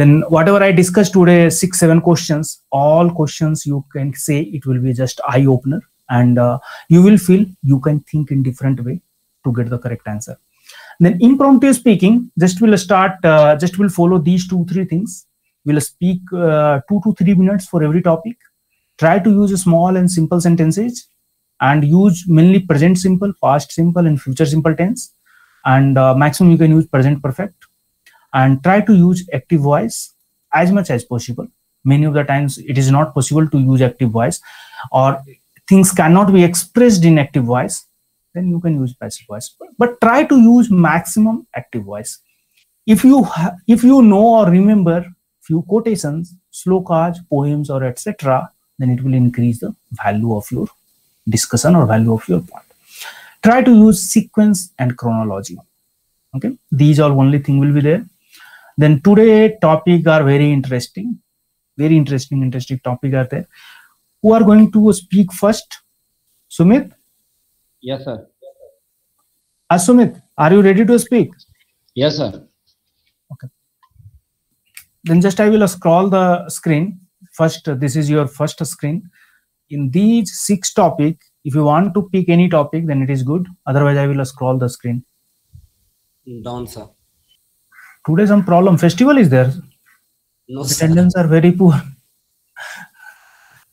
then whatever i discussed today six seven questions all questions you can say it will be just eye opener and uh, you will feel you can think in different way to get the correct answer. Then impromptu speaking just will start uh, just will follow these two three things. We'll speak uh, two to three minutes for every topic. Try to use small and simple sentences and use mainly present simple past simple and future simple tense. And uh, maximum you can use present perfect and try to use active voice as much as possible. Many of the times it is not possible to use active voice or things cannot be expressed in active voice then you can use passive voice. But, try to use maximum active voice. If you if you know or remember few quotations slokas poems or etc then it will increase the value of your discussion or value of your point. Try to use sequence and chronology. Okay? These all only thing will be there then today topic are very interesting very interesting interesting topic are there who are going to speak first sumit Yes, sir. uh, sumit are you ready to speak Yes, sir. Okay. Then just i will scroll the screen first this is your first screen in these six topic if you want to pick any topic then it is good otherwise i will scroll the screen Down, sir. Today some problem festival is there No, sir. attendance are very poor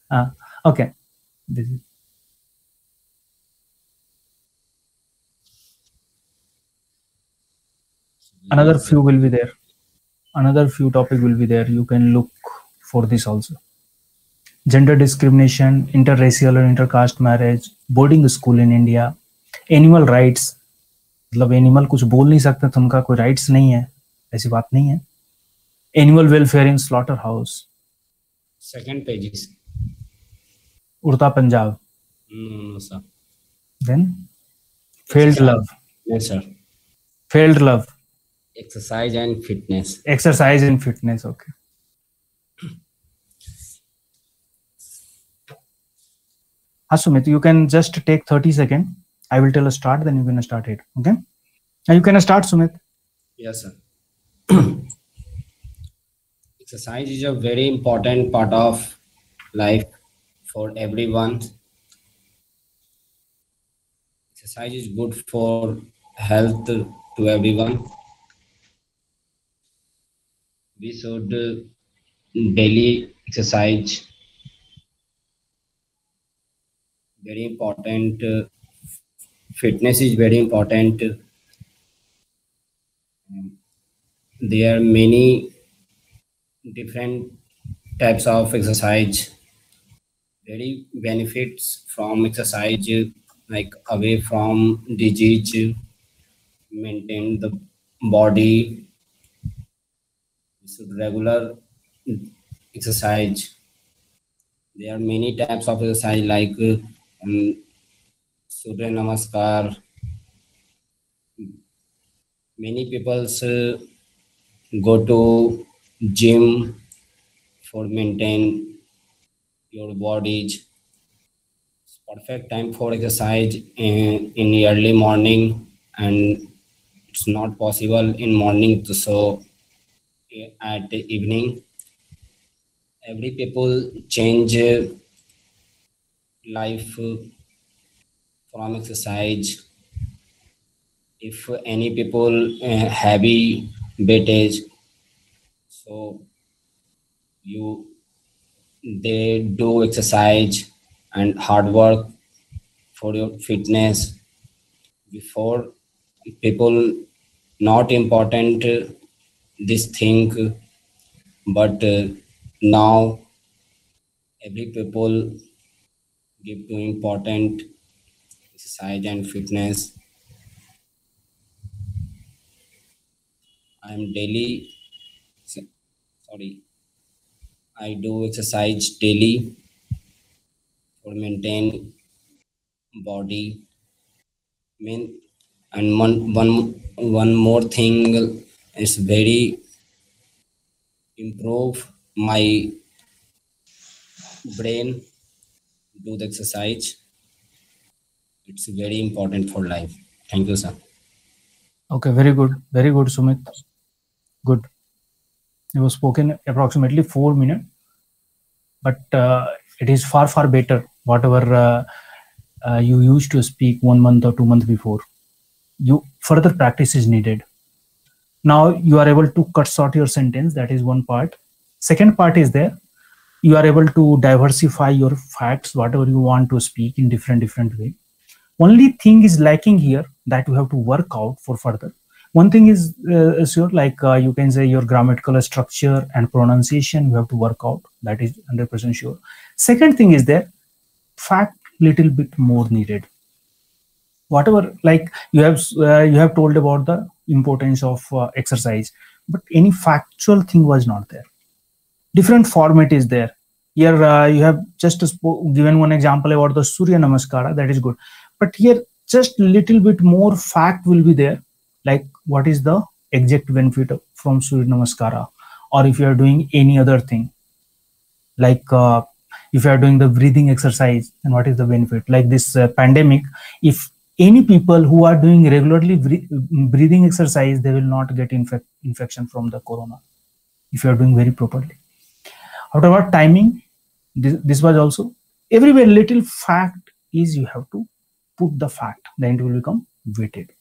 Ah, okay this is another few will be there another few topic will be there you can look for this also gender discrimination interracial or intercaste marriage boarding school in india animal rights मतलब animal कुछ बोल नहीं सकते तो उनका कोई rights नहीं है ऐसी बात नहीं है। Animal welfare in slaughter house second pages Udta Punjab. Then failed love sir failed love exercise and fitness exercise and fitness okay हाँ Sumit you can just take thirty second I will tell start then you can start it okay you can start Sumit yes sir <clears throat> Exercise is a very important part of life for everyone. Exercise is good for health to everyone. We should uh, daily exercise. Very important. uh, fitness is very important. There are many different types of exercise. Very benefits from exercise like away from disease maintain the body. Should regular exercise. There are many types of exercise like um, surya namaskar. Many people's uh, go to gym for maintain your It's perfect time for exercise in, in the early morning and it's not possible in morning to so at the evening. Every people change uh, life from exercise. If any people uh, heavy weightage so you they do exercise and hard work for your fitness before people not important this thing but uh, now every people give to important exercise and fitness I'm daily sorry. I do exercise daily for maintain body. Main and one one one more thing is very improve my brain do the exercise. It's very important for life. Thank you sir. Okay, very good, very good, Sumit. Good. It was spoken approximately four minutes, but uh, it is far far better whatever uh, uh, you used to speak one month or two months before. You further practice is needed. Now you are able to cut short your sentence. That is one part. Second part is there. You are able to diversify your facts, whatever you want to speak in different different way only thing is lacking here that you have to work out for further one thing is uh, sure like uh, you can say your grammatical structure and pronunciation you have to work out. That is 100% sure. Second thing is there fact little bit more needed. Whatever like you have uh, you have told about the importance of uh, exercise but any factual thing was not there. Different format is there. Here uh, you have just given one example about the surya namaskara that is good. But here just little bit more fact will be there. Like what is the exact benefit from surya namaskara? Or if you are doing any other thing like uh, if you are doing the breathing exercise and what is the benefit? Like this uh, pandemic if any people who are doing regularly breathing exercise they will not get infect- infection from the corona if you are doing very properly. What timing? This, this was also everywhere little fact is you have to put the fact then it will become weighted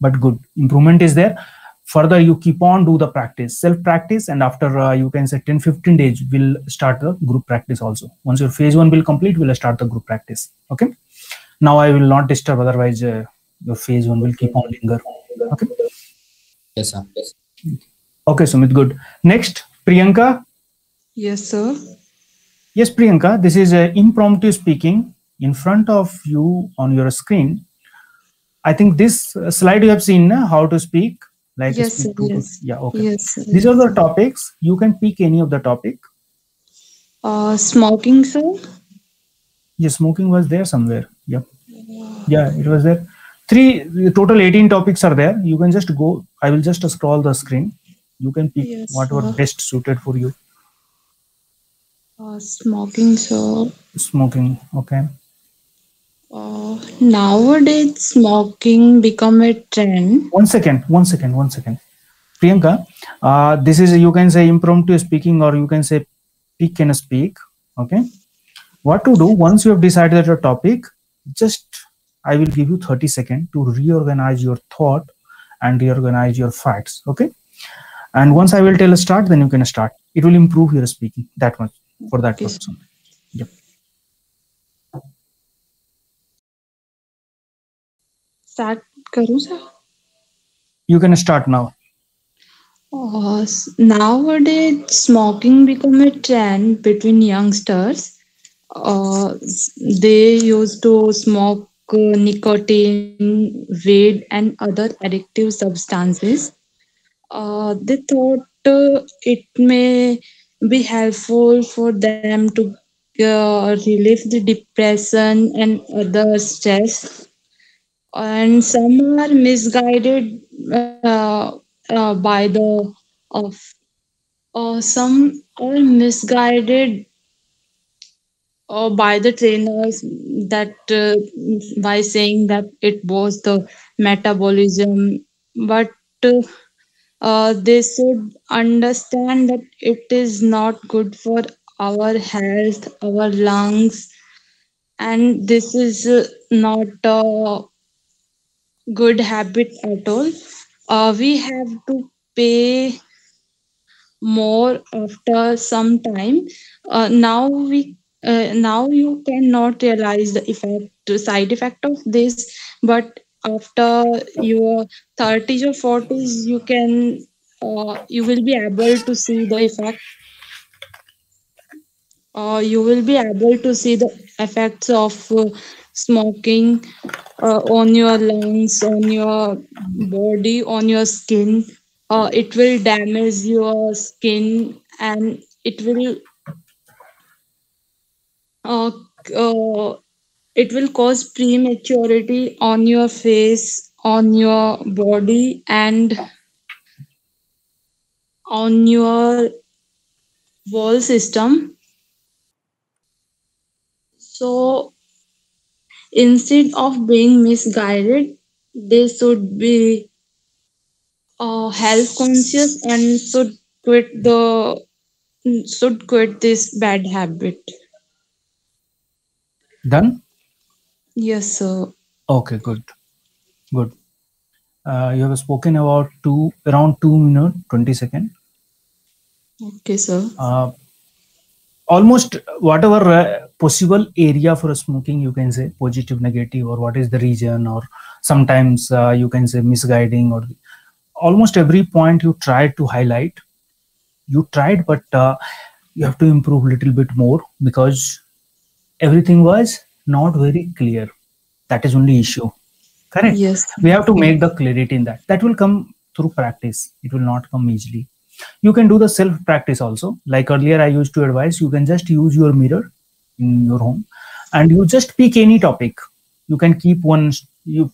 but good improvement is there further you keep on do the practice self practice and after uh, you can say 10 15 days we'll start the group practice also once your phase one will complete we'll start the group practice okay now i will not disturb otherwise uh, your phase one will keep on linger okay Yes, sir. Yes. okay sumit good next priyanka Yes, sir. Yes, Priyanka, this is uh, impromptu speaking in front of you on your screen. I think this uh, slide you have seen na, how to speak. Like Yes, speak yes. Yeah, okay. Yes. These are the topics. You can pick any of the topic. Uh, smoking, sir. Yeah, smoking was there somewhere. Yeah. Yeah, it was there. Three total 18 topics are there. You can just go. I will just scroll the screen. You can pick Yes, whatever sir. best suited for you. Uh, smoking, sir. Smoking. Okay. Uh, nowadays, smoking become a trend. one second one second one second. Priyanka uh, this is you can say impromptu speaking or you can say pick and speak okay? What to do once you have decided your topic just i will give you 30 seconds to reorganize your thought and reorganize your facts okay? And once i will tell a start then you can start. It will improve your speaking that much for that purpose yep Start करूँ sir? you can start now Uh, nowadays, smoking become a trend between youngsters. Uh, they used to smoke uh, nicotine, weed, and other addictive substances. Uh, they thought uh, it may be helpful for them to uh, relieve the depression and other stress and some are misguided uh, uh, by the of uh, some are misguided uh, by the trainers that uh, by saying that it was the metabolism. But uh, uh, they should understand that it is not good for our health our lungs. And this is not good habit at all. Uh, we have to pay more after some time. Uh, now we uh, now you cannot realize the effect the side effect of this, but after your 30s or 40s you can uh, you will be able to see the effect uh, you will be able to see the effects of uh, smoking uh, on your lungs, on your body, on your skin. Uh, it will damage your skin and it will uh, uh, it will cause prematurity on your face, on your body, and on your wall system. So instead of being misguided, they should be uh, health conscious and should quit the should quit this bad habit. done Yes, sir. Okay, good, good. Uh, you have spoken about two around two minute twenty second. Okay, sir. Uh, almost whatever uh, possible area for smoking, you can say positive, negative, or what is the region, or sometimes uh, you can say misguiding, or almost every point you tried to highlight you tried but uh, you have to improve a little bit more because everything was not very clear. That is only issue. Correct? Yes. we have to make the clarity in that. That will come through practice. It will not come easily you can do the self practice also. Like earlier i used to advise you can just use your mirror in your home and you just pick any topic. You can keep one you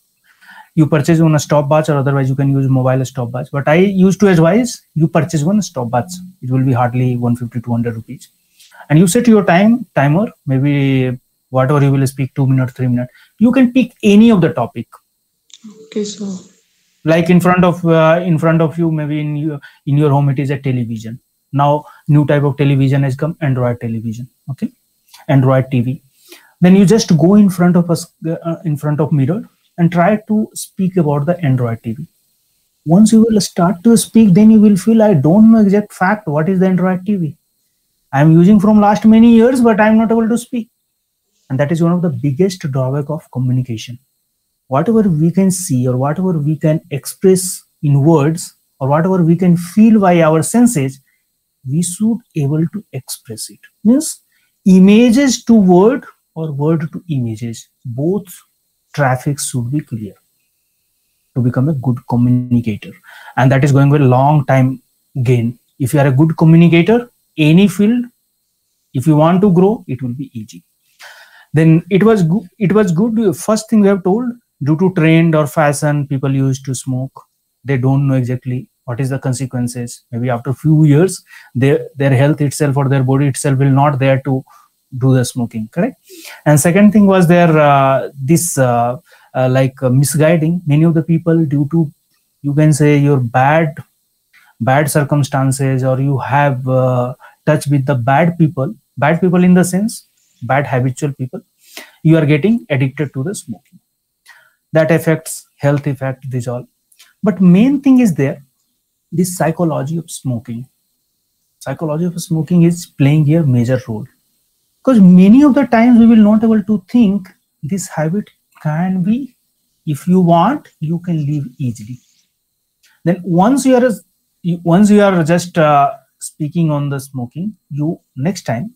you purchase one stopwatch or otherwise you can use mobile stopwatch. But i used to advise you purchase one stopwatch. It will be hardly 150 200 rupees. And you set your time timer maybe whatever you will speak 2 minutes 3 minutes you can pick any of the topic. Okay, so like in front of uh, in front of you maybe in your in your home it is a television. Now new type of television has come android television okay? Android tv then you just go in front of us uh, in front of mirror and try to speak about the android tv once you will start to speak then you will feel i don't know exact fact what is the android tv i'm using from last many years but i'm not able to speak. And that is one of the biggest drawback of communication whatever we can see or whatever we can express in words or whatever we can feel by our senses we should able to express it. Means images to word or word to images both traffic should be clear to become a good communicator. And that is going with a long time gain. If you are a good communicator any field if you want to grow it will be easy. Then it was good it was good first thing we have told due to trend or fashion people used to smoke. They don't know exactly what is the consequences. Maybe after few years their their health itself or their body itself will not there to do the smoking correct? And second thing was there uh, this uh, uh, like uh, misguiding. Many of the people due to you can say your bad bad circumstances or you have uh, touch with the bad people bad people in the sense bad habitual people you are getting addicted to the smoking that affects health effect these all. But main thing is there this psychology of smoking. Psychology of smoking is playing a major role. Because many of the times we will not able to think this habit can be if you want you can live easily. Then once you are once you are just uh, speaking on the smoking you next time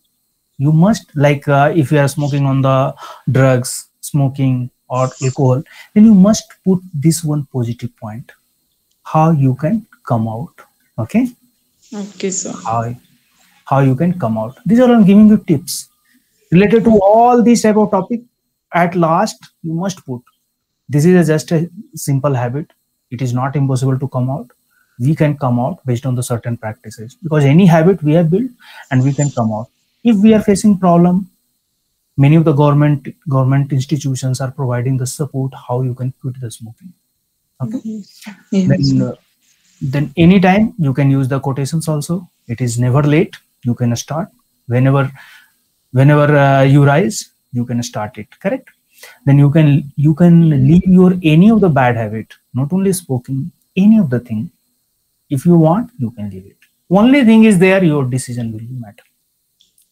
you must like uh, if you are smoking on the drugs smoking or alcohol then you must put this one positive point. How you can come out okay? Okay, so how how you can come out. These are i'm giving you tips related to all these type of topic. At last you must put this is a, just a simple habit. It is not impossible to come out. We can come out based on the certain practices because any habit we have built and we can come out. If we are facing problem many of the government government institutions are providing the support how you can quit the smoking. Okay. Yes. then uh, then anytime you can use the quotations also. It is never late. You can start. Whenever whenever uh, you rise you can start it. Correct? Then you can you can leave your any of the bad habit not only smoking any of the thing. If you want you can leave it. Only thing is there your decision will matter.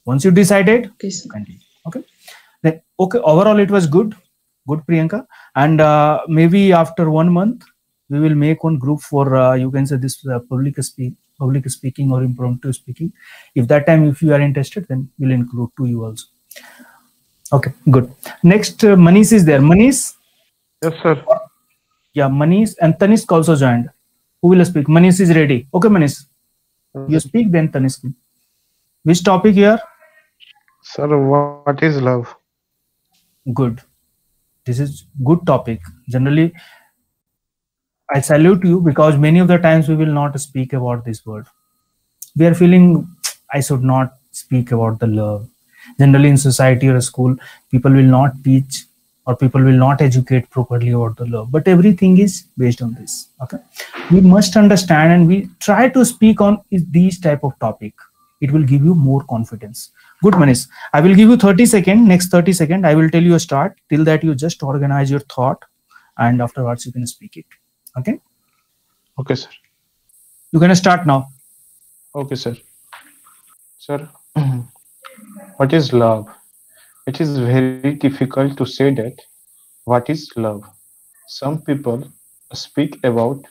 Once you decided okay, so you can leave. okay then okay overall it was good. Good priyanka. And uh, maybe after one month we will make one group for uh, you can say this uh, public speak public speaking or impromptu speaking. If that time if you are interested then we'll include to you also. Okay good. Next uh, manish is there. Manish? Yes, sir. yeah manish and tanisk also joined. Who will speak? Manish is ready. Okay manish. You speak then tanisk which topic here? Sir, what is love? Good. This is good topic. Generally i salute you because many of the times we will not speak about this word. We are feeling i should not speak about the love. Generally in society or school people will not teach or people will not educate properly about the love. But everything is based on this okay? We must understand and we try to speak on these type of topic. It will give you more confidence good manish i will give you 30 second next 30 second i will tell you a start till that you just organize your thought and afterwards you can speak it okay Okay, sir. you can start now Okay, sir. Sir, <clears throat> what is love? It is very difficult to say that what is love. Some people speak about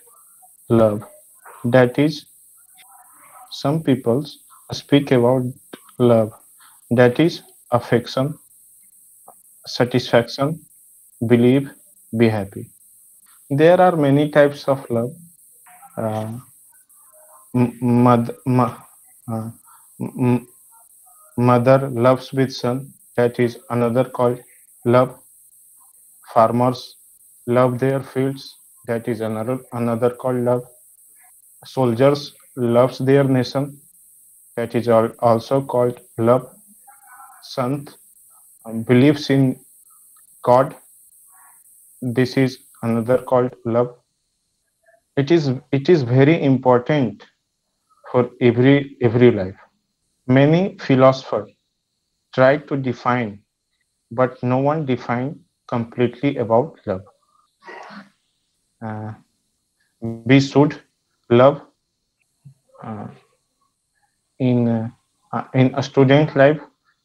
love. That is, some people speak about love. That is affection, satisfaction, believe, be happy. There are many types of love. Uh, mother, uh, mother loves with son. That is another called love. Farmers love their fields. That is another another called love. Soldiers loves their nation. That is also called love. Sant um, believes in God. This is another called love. It is it is very important for every every life. Many philosophers try to define, but no one define completely about love. Uh, we should love uh, in uh, in a student life.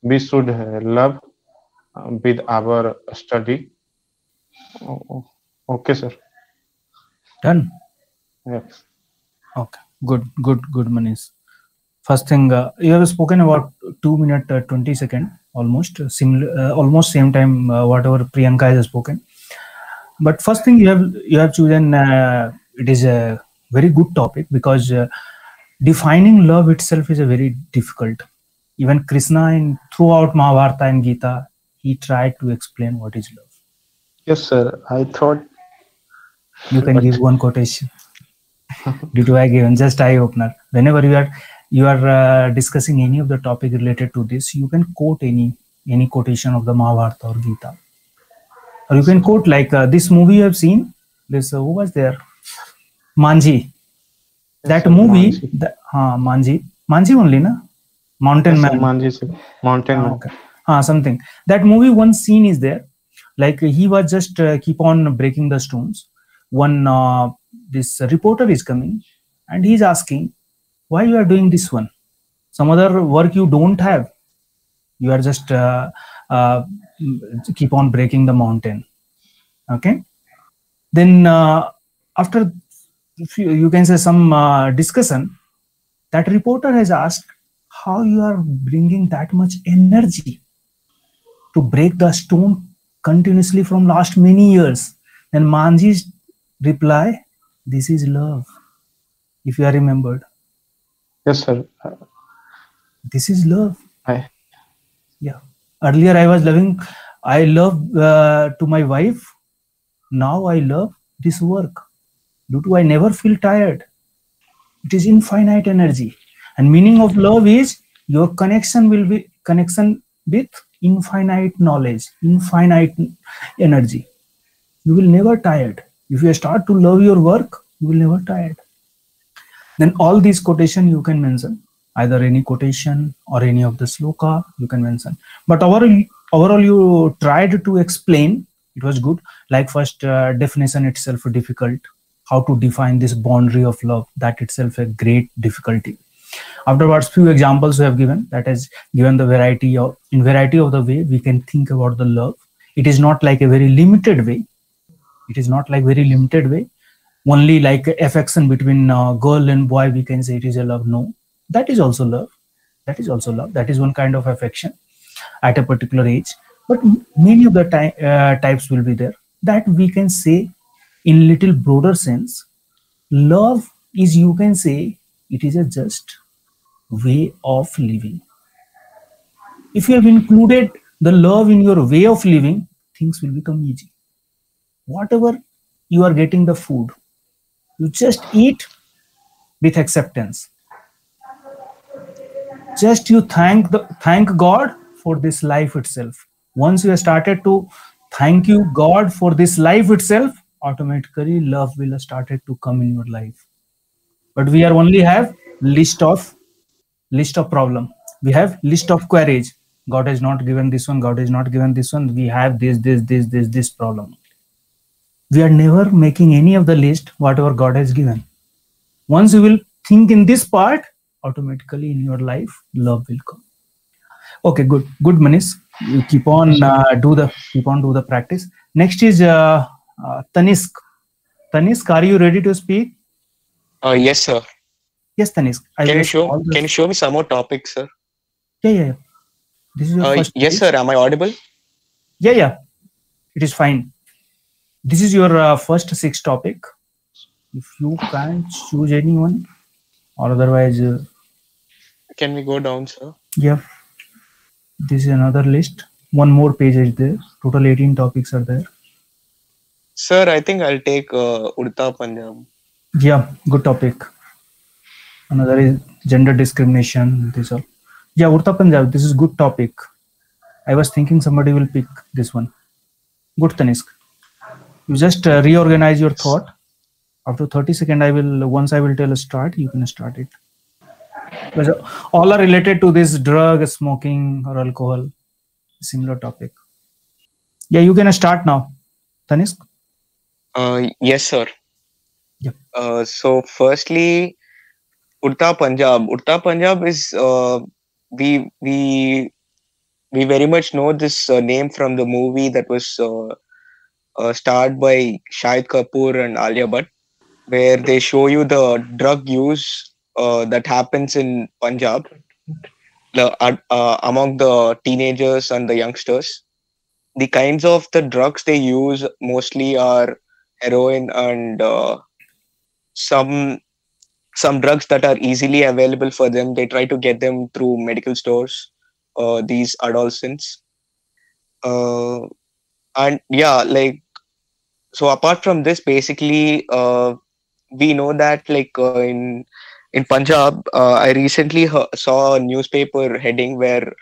We should uh, love uh, with our study. Okay, sir. Done. Yes. Okay. Good. Good. Good, Manish. First thing, uh, you have spoken about two minute uh, twenty second, almost uh, similar, uh, almost same time whatever Priyanka has spoken. But first thing you have you have chosen it is a very good topic because defining love itself is a very difficult. Even Krishna in throughout Mahabharata and Gita, he tried to explain what is love. Yes, sir. I thought You can But- give one quotation. <laughs> Due to I given just eye opener. Whenever you are you are uh, discussing any of the topic related to this, you can quote any any quotation of the Mahabharata or Gita, or you can quote like uh, this movie you have seen. This uh, who was there? Manjhi. That movie, Manjhi. the, uh, Manjhi, Manjhi only na Mountain Man. Mountain Ah, man. okay. Ah, something. That movie, one scene is there. Like he was just uh, keep on breaking the stones. One uh, this reporter is coming, and he's asking, "Why you are doing this one? Some other work you don't have. You are just uh, uh, keep on breaking the mountain." Okay. Then uh, after few- you can say some uh, discussion, that reporter has asked how you are bringing that much energy to break the stone continuously from last many years? Then manjhi's reply this is love if you are remembered. Yes, sir. This is love. I, yeah. Earlier i was loving i love uh, to my wife. Now i love this work. Due to i never feel tired. It is infinite energy and meaning of love is your connection will be connection with infinite knowledge infinite energy. You will never tired. If you start to love your work you will never tired. Then all these quotation you can mention. Either any quotation or any of the sloka you can mention. But overall overall you tried to explain it was good. Like first uh, definition itself difficult. How to define this boundary of love that itself a great difficulty afterwards few examples we have given that is given the variety of in variety of the way we can think about the love it is not like a very limited way. It is not like very limited way. Only like affection between uh, girl and boy we can say it is a love. No that is also love. That is also love. That is one kind of affection at a particular age. But many of the ty- uh, types will be there that we can say in little broader sense love is you can say it is a just way of living. If you have included the love in your way of living things will become easy. Whatever you are getting the food you just eat with acceptance. Just you thank the thank god for this life itself. Once you have started to thank you god for this life itself automatically love will started to come in your life. But we are only have list of list of problem. We have list of queries. God has not given this one god has not given this one. We have this this this this this problem. We are never making any of the list whatever god has given. Once you will think in this part automatically in your life love will come. Okay good. Good manish. You keep on uh, do the keep on do the practice. Next is uh, uh, tanisk. Tanisk are you ready to speak? Uh, yes, sir. Yes, Tanisk. I Can you show Can you show me some more topics, sir? Yeah, yeah, yeah. This is your Uh, first. yes, page? sir. Am I audible? Yeah, yeah. It is fine. This is your uh, first six topic. If you can't choose anyone, or otherwise, uh, Can we go down, sir? yeah. This is another list. One more page is there. Total 18 topics are there. Sir, I think I'll take uh, Udta Punjab. Yeah, good topic. Another is gender discrimination. This all. Yeah, Udta Punjab. This is good topic. I was thinking somebody will pick this one. Good, Tanisk. You just uh, reorganize your thought. After 30 second, I will once I will tell a start. You can start it. Because all are related to this drug, smoking, or alcohol. Similar topic. Yeah, you can start now. Tanisk. Uh, yes, sir. Yep. Uh, so, firstly, Udta Punjab. Udta Punjab is uh, we we we very much know this uh, name from the movie that was uh, uh, starred by Shahid Kapoor and Alia Bhatt, where they show you the drug use uh, that happens in Punjab the, uh, among the teenagers and the youngsters. The kinds of the drugs they use mostly are heroin and some some drugs that are easily available for them. They try to get them through medical stores. Uh, these adolescents, uh, and yeah, like so. Apart from this, basically, uh, we know that like uh, in in Punjab, uh, I recently saw a newspaper heading where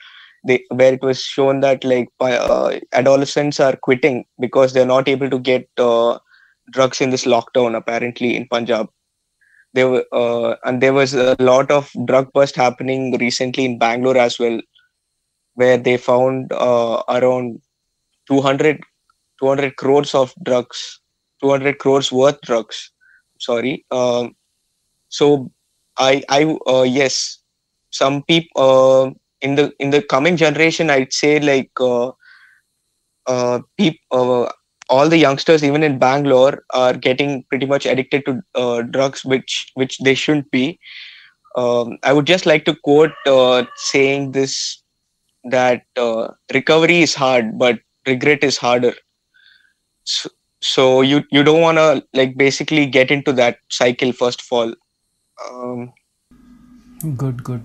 they where it was shown that like uh, adolescents are quitting because they're not able to get uh, drugs in this lockdown. Apparently, in Punjab, there were uh, and there was a lot of drug bust happening recently in Bangalore as well, where they found uh, around 200 200 crores of drugs, 200 crores worth drugs. Sorry. Um, so I I uh, yes, some people uh, in the in the coming generation, I'd say like uh, uh, peop, uh, all the youngsters, even in Bangalore, are getting pretty much addicted to uh, drugs, which which they shouldn't be. Um, I would just like to quote uh, saying this that uh, recovery is hard, but regret is harder. So, so you you don't want to like basically get into that cycle first of all. Um, good good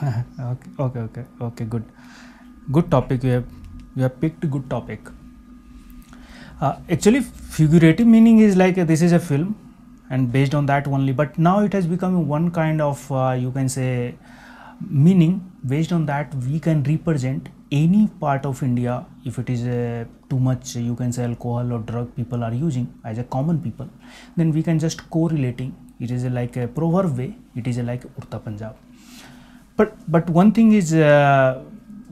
<laughs> okay okay okay okay good good topic you have you have picked a good topic uh, actually figurative meaning is like uh, this is a film and based on that only but now it has become one kind of uh, you can say meaning. Based on that we can represent any part of india. If it is uh, too much you can say alcohol or drug people are using as a common people then we can just correlating it is a, like a proverb way. It is a like udta punjab. But but one thing is uh,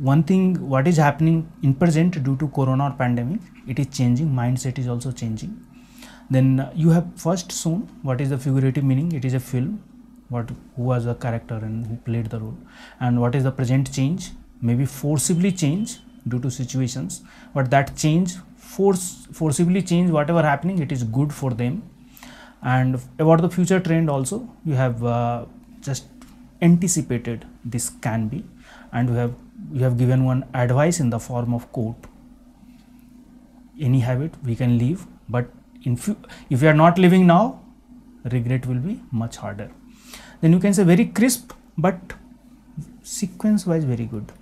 one thing what is happening in present due to corona or pandemic it is changing mindset is also changing. Then uh, you have first shown what is the figurative meaning. It is a film what who was the character and who played the role. And what is the present change? Maybe forcibly change due to situations. But that change force forcibly change whatever happening it is good for them. And about the future trend also you have uh, just anticipated this can be. And you have you have given one advice in the form of quote. Any habit we can leave but in fu- if you are not living now regret will be much harder. Then you can say very crisp but sequence wise very good.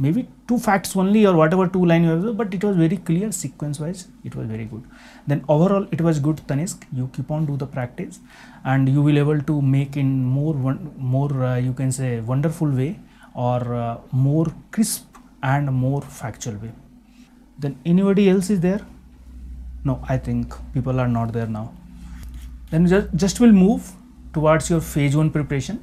Maybe two facts only or whatever two line you have but it was very clear sequence wise it was very good. Then overall it was good tanisk you keep on do the practice and you will able to make in more one more uh, you can say wonderful way or uh, more crisp and more factual way. Then anybody else is there? No i think people are not there now. Then just, just will move towards your phase one preparation.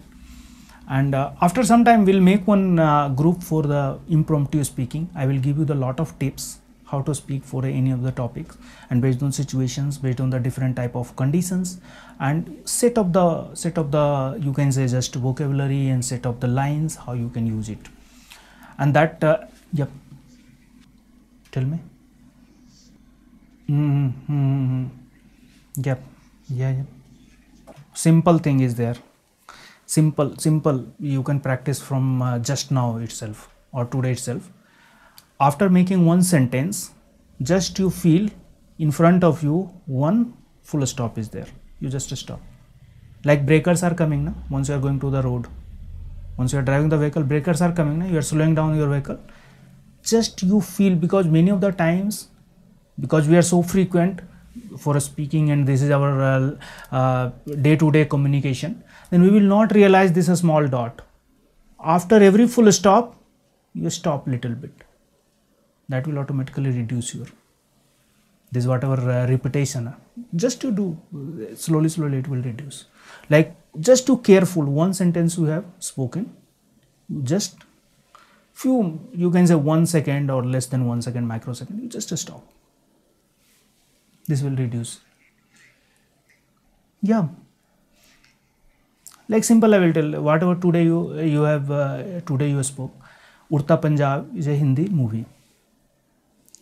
And uh, after some time we'll make one uh, group for the impromptu speaking. I will give you the lot of tips how to speak for any of the topics and based on situations based on the different type of conditions and set up the set up the you can say just vocabulary and set up the lines how you can use it. And that uh, yep. Tell me. Mm-hmm. yep. Yeah yeah. Simple thing is there. Simple simple. You can practice from uh, just now itself or today itself after making one sentence just you feel in front of you one full stop is there. You just stop. Like breakers are coming now once you are going to the road once you are driving the vehicle breakers are coming now you are slowing down your vehicle. Just you feel because many of the times because we are so frequent for speaking and this is our day to day communication then we will not realize this is a small dot. After every full stop you stop little bit that will automatically reduce your this whatever uh, repetition just to do slowly slowly it will reduce. Like just to careful one sentence you have spoken just few you can say one second or less than one second microsecond you just stop. This will reduce. Yeah. Like simple i will tell whatever today you you have uh, today you spoke udta punjab is a hindi movie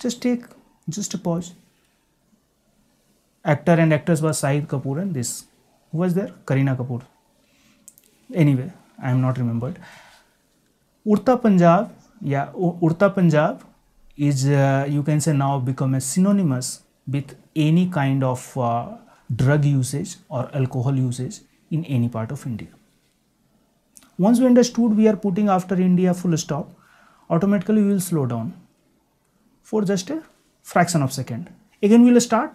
just take just a pause. Actor and actress was Shahid Kapoor and this. Who was there? Kareena Kapoor. Anyway I am not remembered. Udta Punjab yeah Udta Punjab is uh, you can say now become a synonymous with any kind of uh, drug usage or alcohol usage in any part of India. Once we understood we are putting after India full stop, automatically we will slow down for just a fraction of second. Again we will start,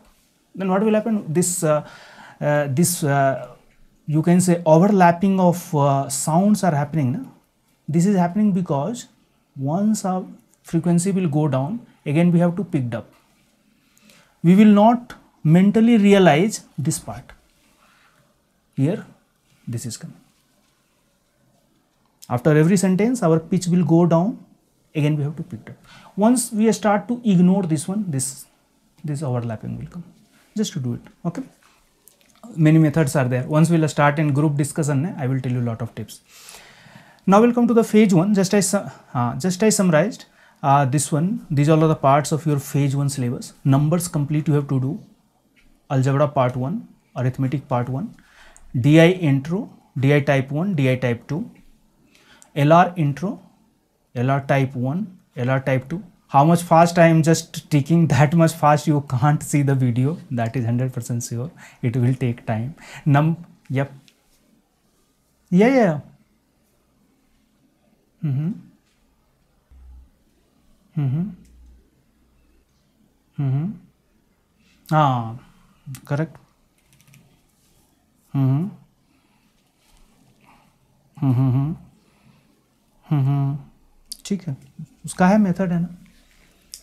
then what will happen? This, uh, uh, this uh, you can say overlapping of uh, sounds are happening. No? This is happening because once our frequency will go down, again we have to pick up we will not mentally realize this part. Here, this is coming. After every sentence, our pitch will go down. Again, we have to pick up. Once we start to ignore this one, this this overlapping will come. Just to do it. Okay. Many methods are there. Once we'll start in group discussion, I will tell you a lot of tips. Now we'll come to the phase one. Just as uh, just I summarized uh, this one these all are the parts of your phase 1 syllabus numbers complete you have to do algebra part 1 arithmetic part 1 di intro di type 1 di type 2 lr intro lr type 1 lr type 2 how much fast i am just taking that much fast you can't see the video that is 100% sure it will take time num yep yeah yeah mm-hmm. Hmm hmm हाँ correct हम्म हम्म हम्म ठीक है। उसका है method है ना?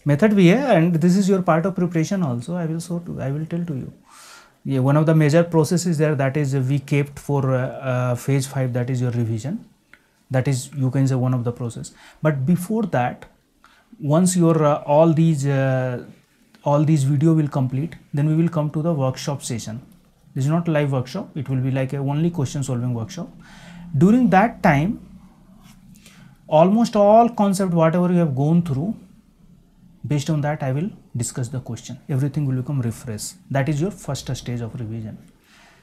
Method भी है and this is your part of preparation also I will so to I will tell to you ये one of the major process is there that is we kept for phase five that is your revision that is you can say one of the process but before that once your all these all these video will complete then we will come to the workshop session is not live workshop it will be like a only question solving workshop during that time almost all concept whatever you have gone through based on that i will discuss the question everything will become refresh that is your first stage of revision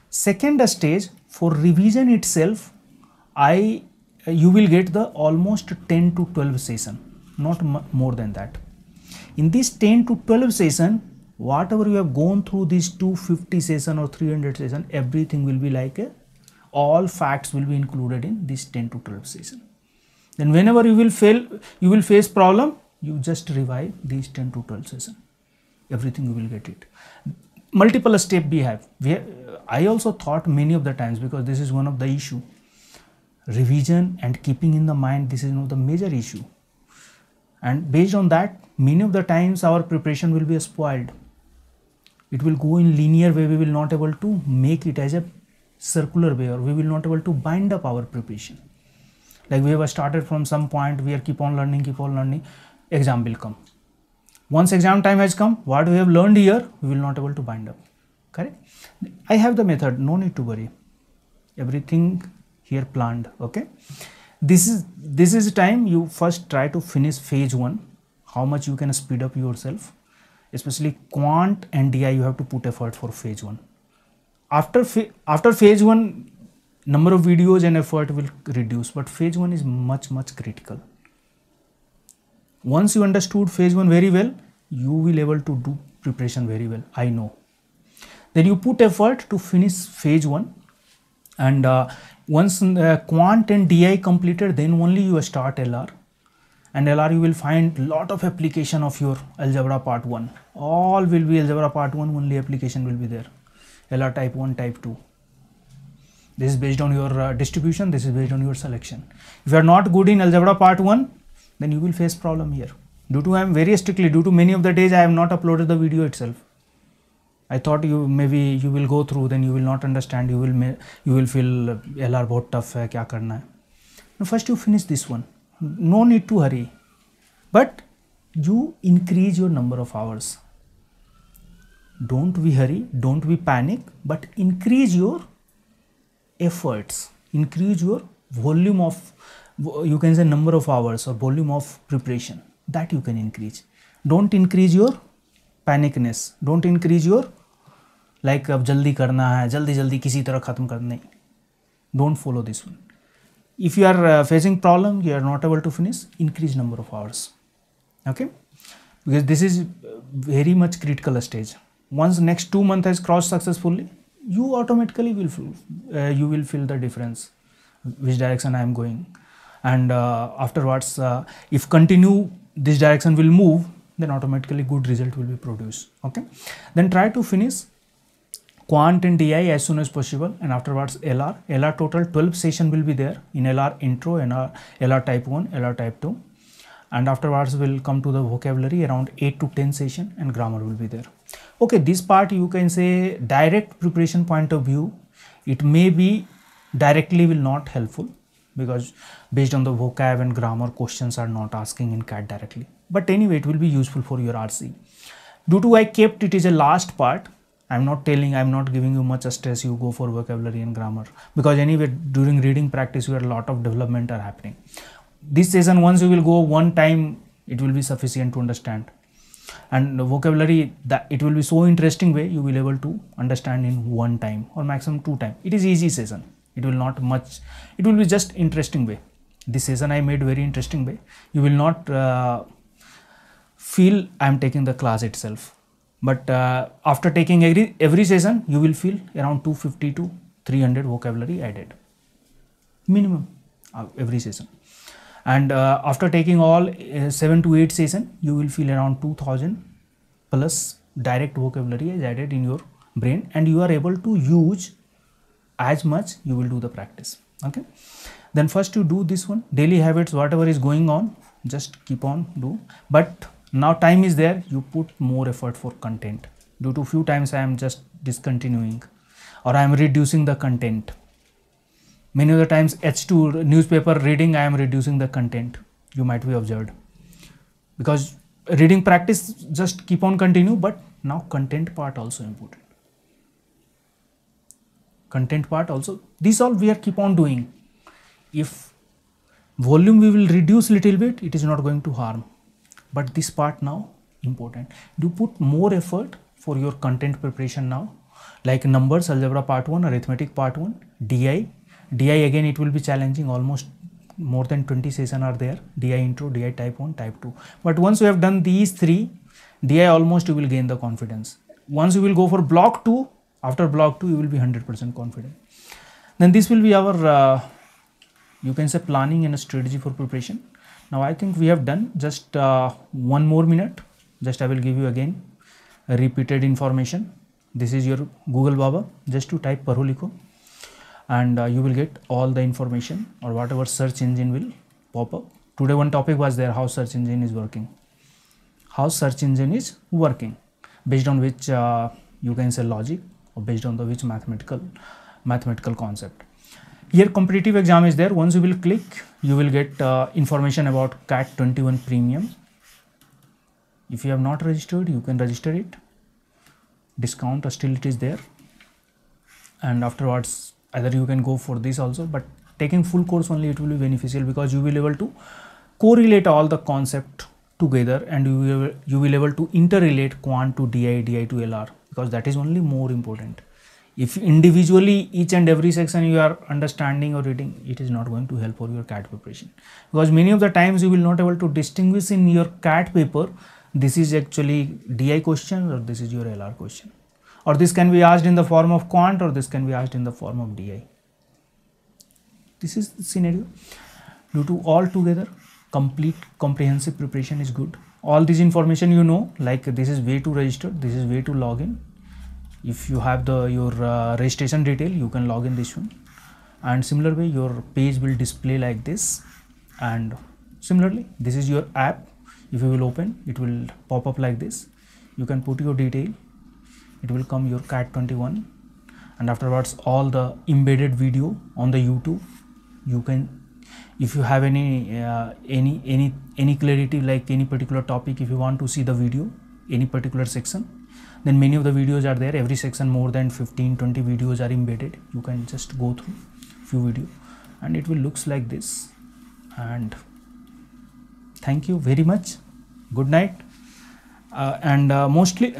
second stage for revision itself i you will get the almost 10 to 12 session not more than that. In this 10 to 12 session, whatever you have gone through these 250 session or 300 session, everything will be like a, all facts will be included in this 10 to 12 session. Then whenever you will fail, you will face problem, you just revive these 10 to 12 session. Everything you will get it. Multiple step we have. We I also thought many of the times because this is one of the issue. Revision and keeping in the mind, this is one of the major issue and based on that many of the times our preparation will be spoiled it will go in linear way we will not able to make it as a circular way or we will not able to bind up our preparation like we have started from some point we are keep on learning keep on learning exam will come. Once exam time has come what we have learned here we will not able to bind up. Correct? I have the method no need to worry. Everything here planned okay? This is this is time you first try to finish phase one how much you can speed up yourself. Especially quant and di you have to put effort for phase one. After pha- after phase one number of videos and effort will reduce but phase one is much much critical. Once you understood phase one very well you will able to do preparation very well i know. Then you put effort to finish phase one and uh, once uh, quant and di completed then only you start lr and lr you will find lot of application of your algebra part 1 all will be algebra part 1 only application will be there. Lr type 1 type 2 this is based on your uh, distribution this is based on your selection if you are not good in algebra part 1 then you will face problem here due to i am very strictly due to many of the days i have not uploaded the video itself I thought you maybe you will go through then you will not understand you will ma- you will feel uh, LR बहुत tough है क्या करना है Now first you finish this one no need to hurry but you increase your number of hours don't be hurry don't be panic but increase your efforts increase your volume of you can say number of hours or volume of preparation that you can increase don't increase your panicness don't increase your like अब जल्दी करना है जल्दी जल्दी किसी तरह ख़त्म कर नहीं don't follow this one if you are facing problem you are not able to finish increase number of hours okay because this is uh, very much critical stage once next two month has crossed successfully you automatically will feel, uh, you will feel the difference which direction i am going. And uh, afterwards uh, if continue this direction will move then automatically good result will be produced. Okay? Then try to finish quant and di as soon as possible. And afterwards lr lr total 12 session will be there in lr intro and lr type 1 lr type 2 and afterwards we'll come to the vocabulary around 8 to 10 session and grammar will be there okay this part you can say direct preparation point of view it may be directly will not helpful because based on the vocab and grammar questions are not asking in cat directly. But anyway it will be useful for your rc due to i kept it is a last part. I'm not telling i'm not giving you much stress. You go for vocabulary and grammar. Because anyway during reading practice where a lot of development are happening. This session once you will go one time it will be sufficient to understand and vocabulary that it will be so interesting way you will able to understand in one time or maximum two time. It is easy session. It will not much it will be just interesting way. This session i made very interesting way. You will not uh, feel i am taking the class itself. But uh, after taking every every session you will feel around 250 to 300 vocabulary added. Minimum every session and uh, after taking all uh, 7 to 8 session you will feel around 2000 plus direct vocabulary is added in your brain and you are able to use as much you will do the practice. Okay? Then first you do this one. Daily habits whatever is going on just keep on do. But now time is there. You put more effort for content. Due to few times i am just discontinuing or i am reducing the content many of the times h2 newspaper reading i am reducing the content. You might be observed. Because reading practice just keep on continue but now content part also important. Content part also this all we are keep on doing. If volume we will reduce little bit it is not going to harm. But this part now important. Do put more effort for your content preparation now. Like numbers algebra part 1 arithmetic part 1 di di again it will be challenging. Almost more than 20 session are there. Di intro di type 1 type 2 but once you have done these three di almost you will gain the confidence. Once you will go for block 2 after block 2 you will be 100% confident. Then this will be our uh, you can say planning and a strategy for preparation. Now i think we have done. Just uh, one more minute. Just i will give you again repeated information. This is your google baba. Just to type padholeekho and uh, you will get all the information or whatever search engine will pop up. Today one topic was there how search engine is working. How search engine is working. Based on which uh, you can say logic or based on the which mathematical mathematical concept. Here competitive exam is there. Once you will click you will get uh, information about cat 21 premium. If you have not registered you can register it. Discount still it is there. And afterwards either you can go for this also but taking full course only it will be beneficial because you will be able to correlate all the concept together and you will, you will able to interrelate quant to di di to lr because that is only more important. If individually each and every section you are understanding or reading it is not going to help for your cat preparation. Because many of the times you will not able to distinguish in your cat paper this is actually di question or this is your lr question or this can be asked in the form of quant or this can be asked in the form of di. This is the scenario. Due to all together complete comprehensive preparation is good. All this information you know like this is way to register this is way to log in. If you have the your uh, registration detail you can log in this one. And similar way your page will display like this. And similarly this is your app. If you will open it will pop up like this. You can put your detail it will come your cat 21 and afterwards all the embedded video on the youtube. You can if you have any uh, any any any clarity like any particular topic if you want to see the video any particular section then many of the videos are there. Every section more than 15 20 videos are embedded. You can just go through few video. And it will looks like this. And thank you very much. Good night. Uh, and uh, mostly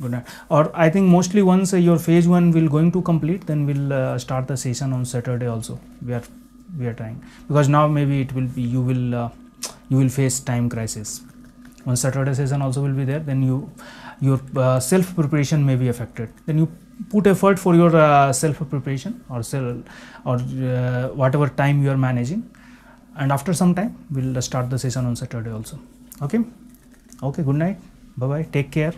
good night or i think mostly once uh, your phase one will going to complete then we'll uh, start the session on saturday also. We are we are trying. Because now maybe it will be you will uh, you will face time crisis. Once saturday session also will be there then you your uh, self preparation may be affected. Then you put effort for your uh, self preparation or self or uh, whatever time you are managing. And after some time we'll start the session on saturday also. Okay? Okay good night. Bye bye take care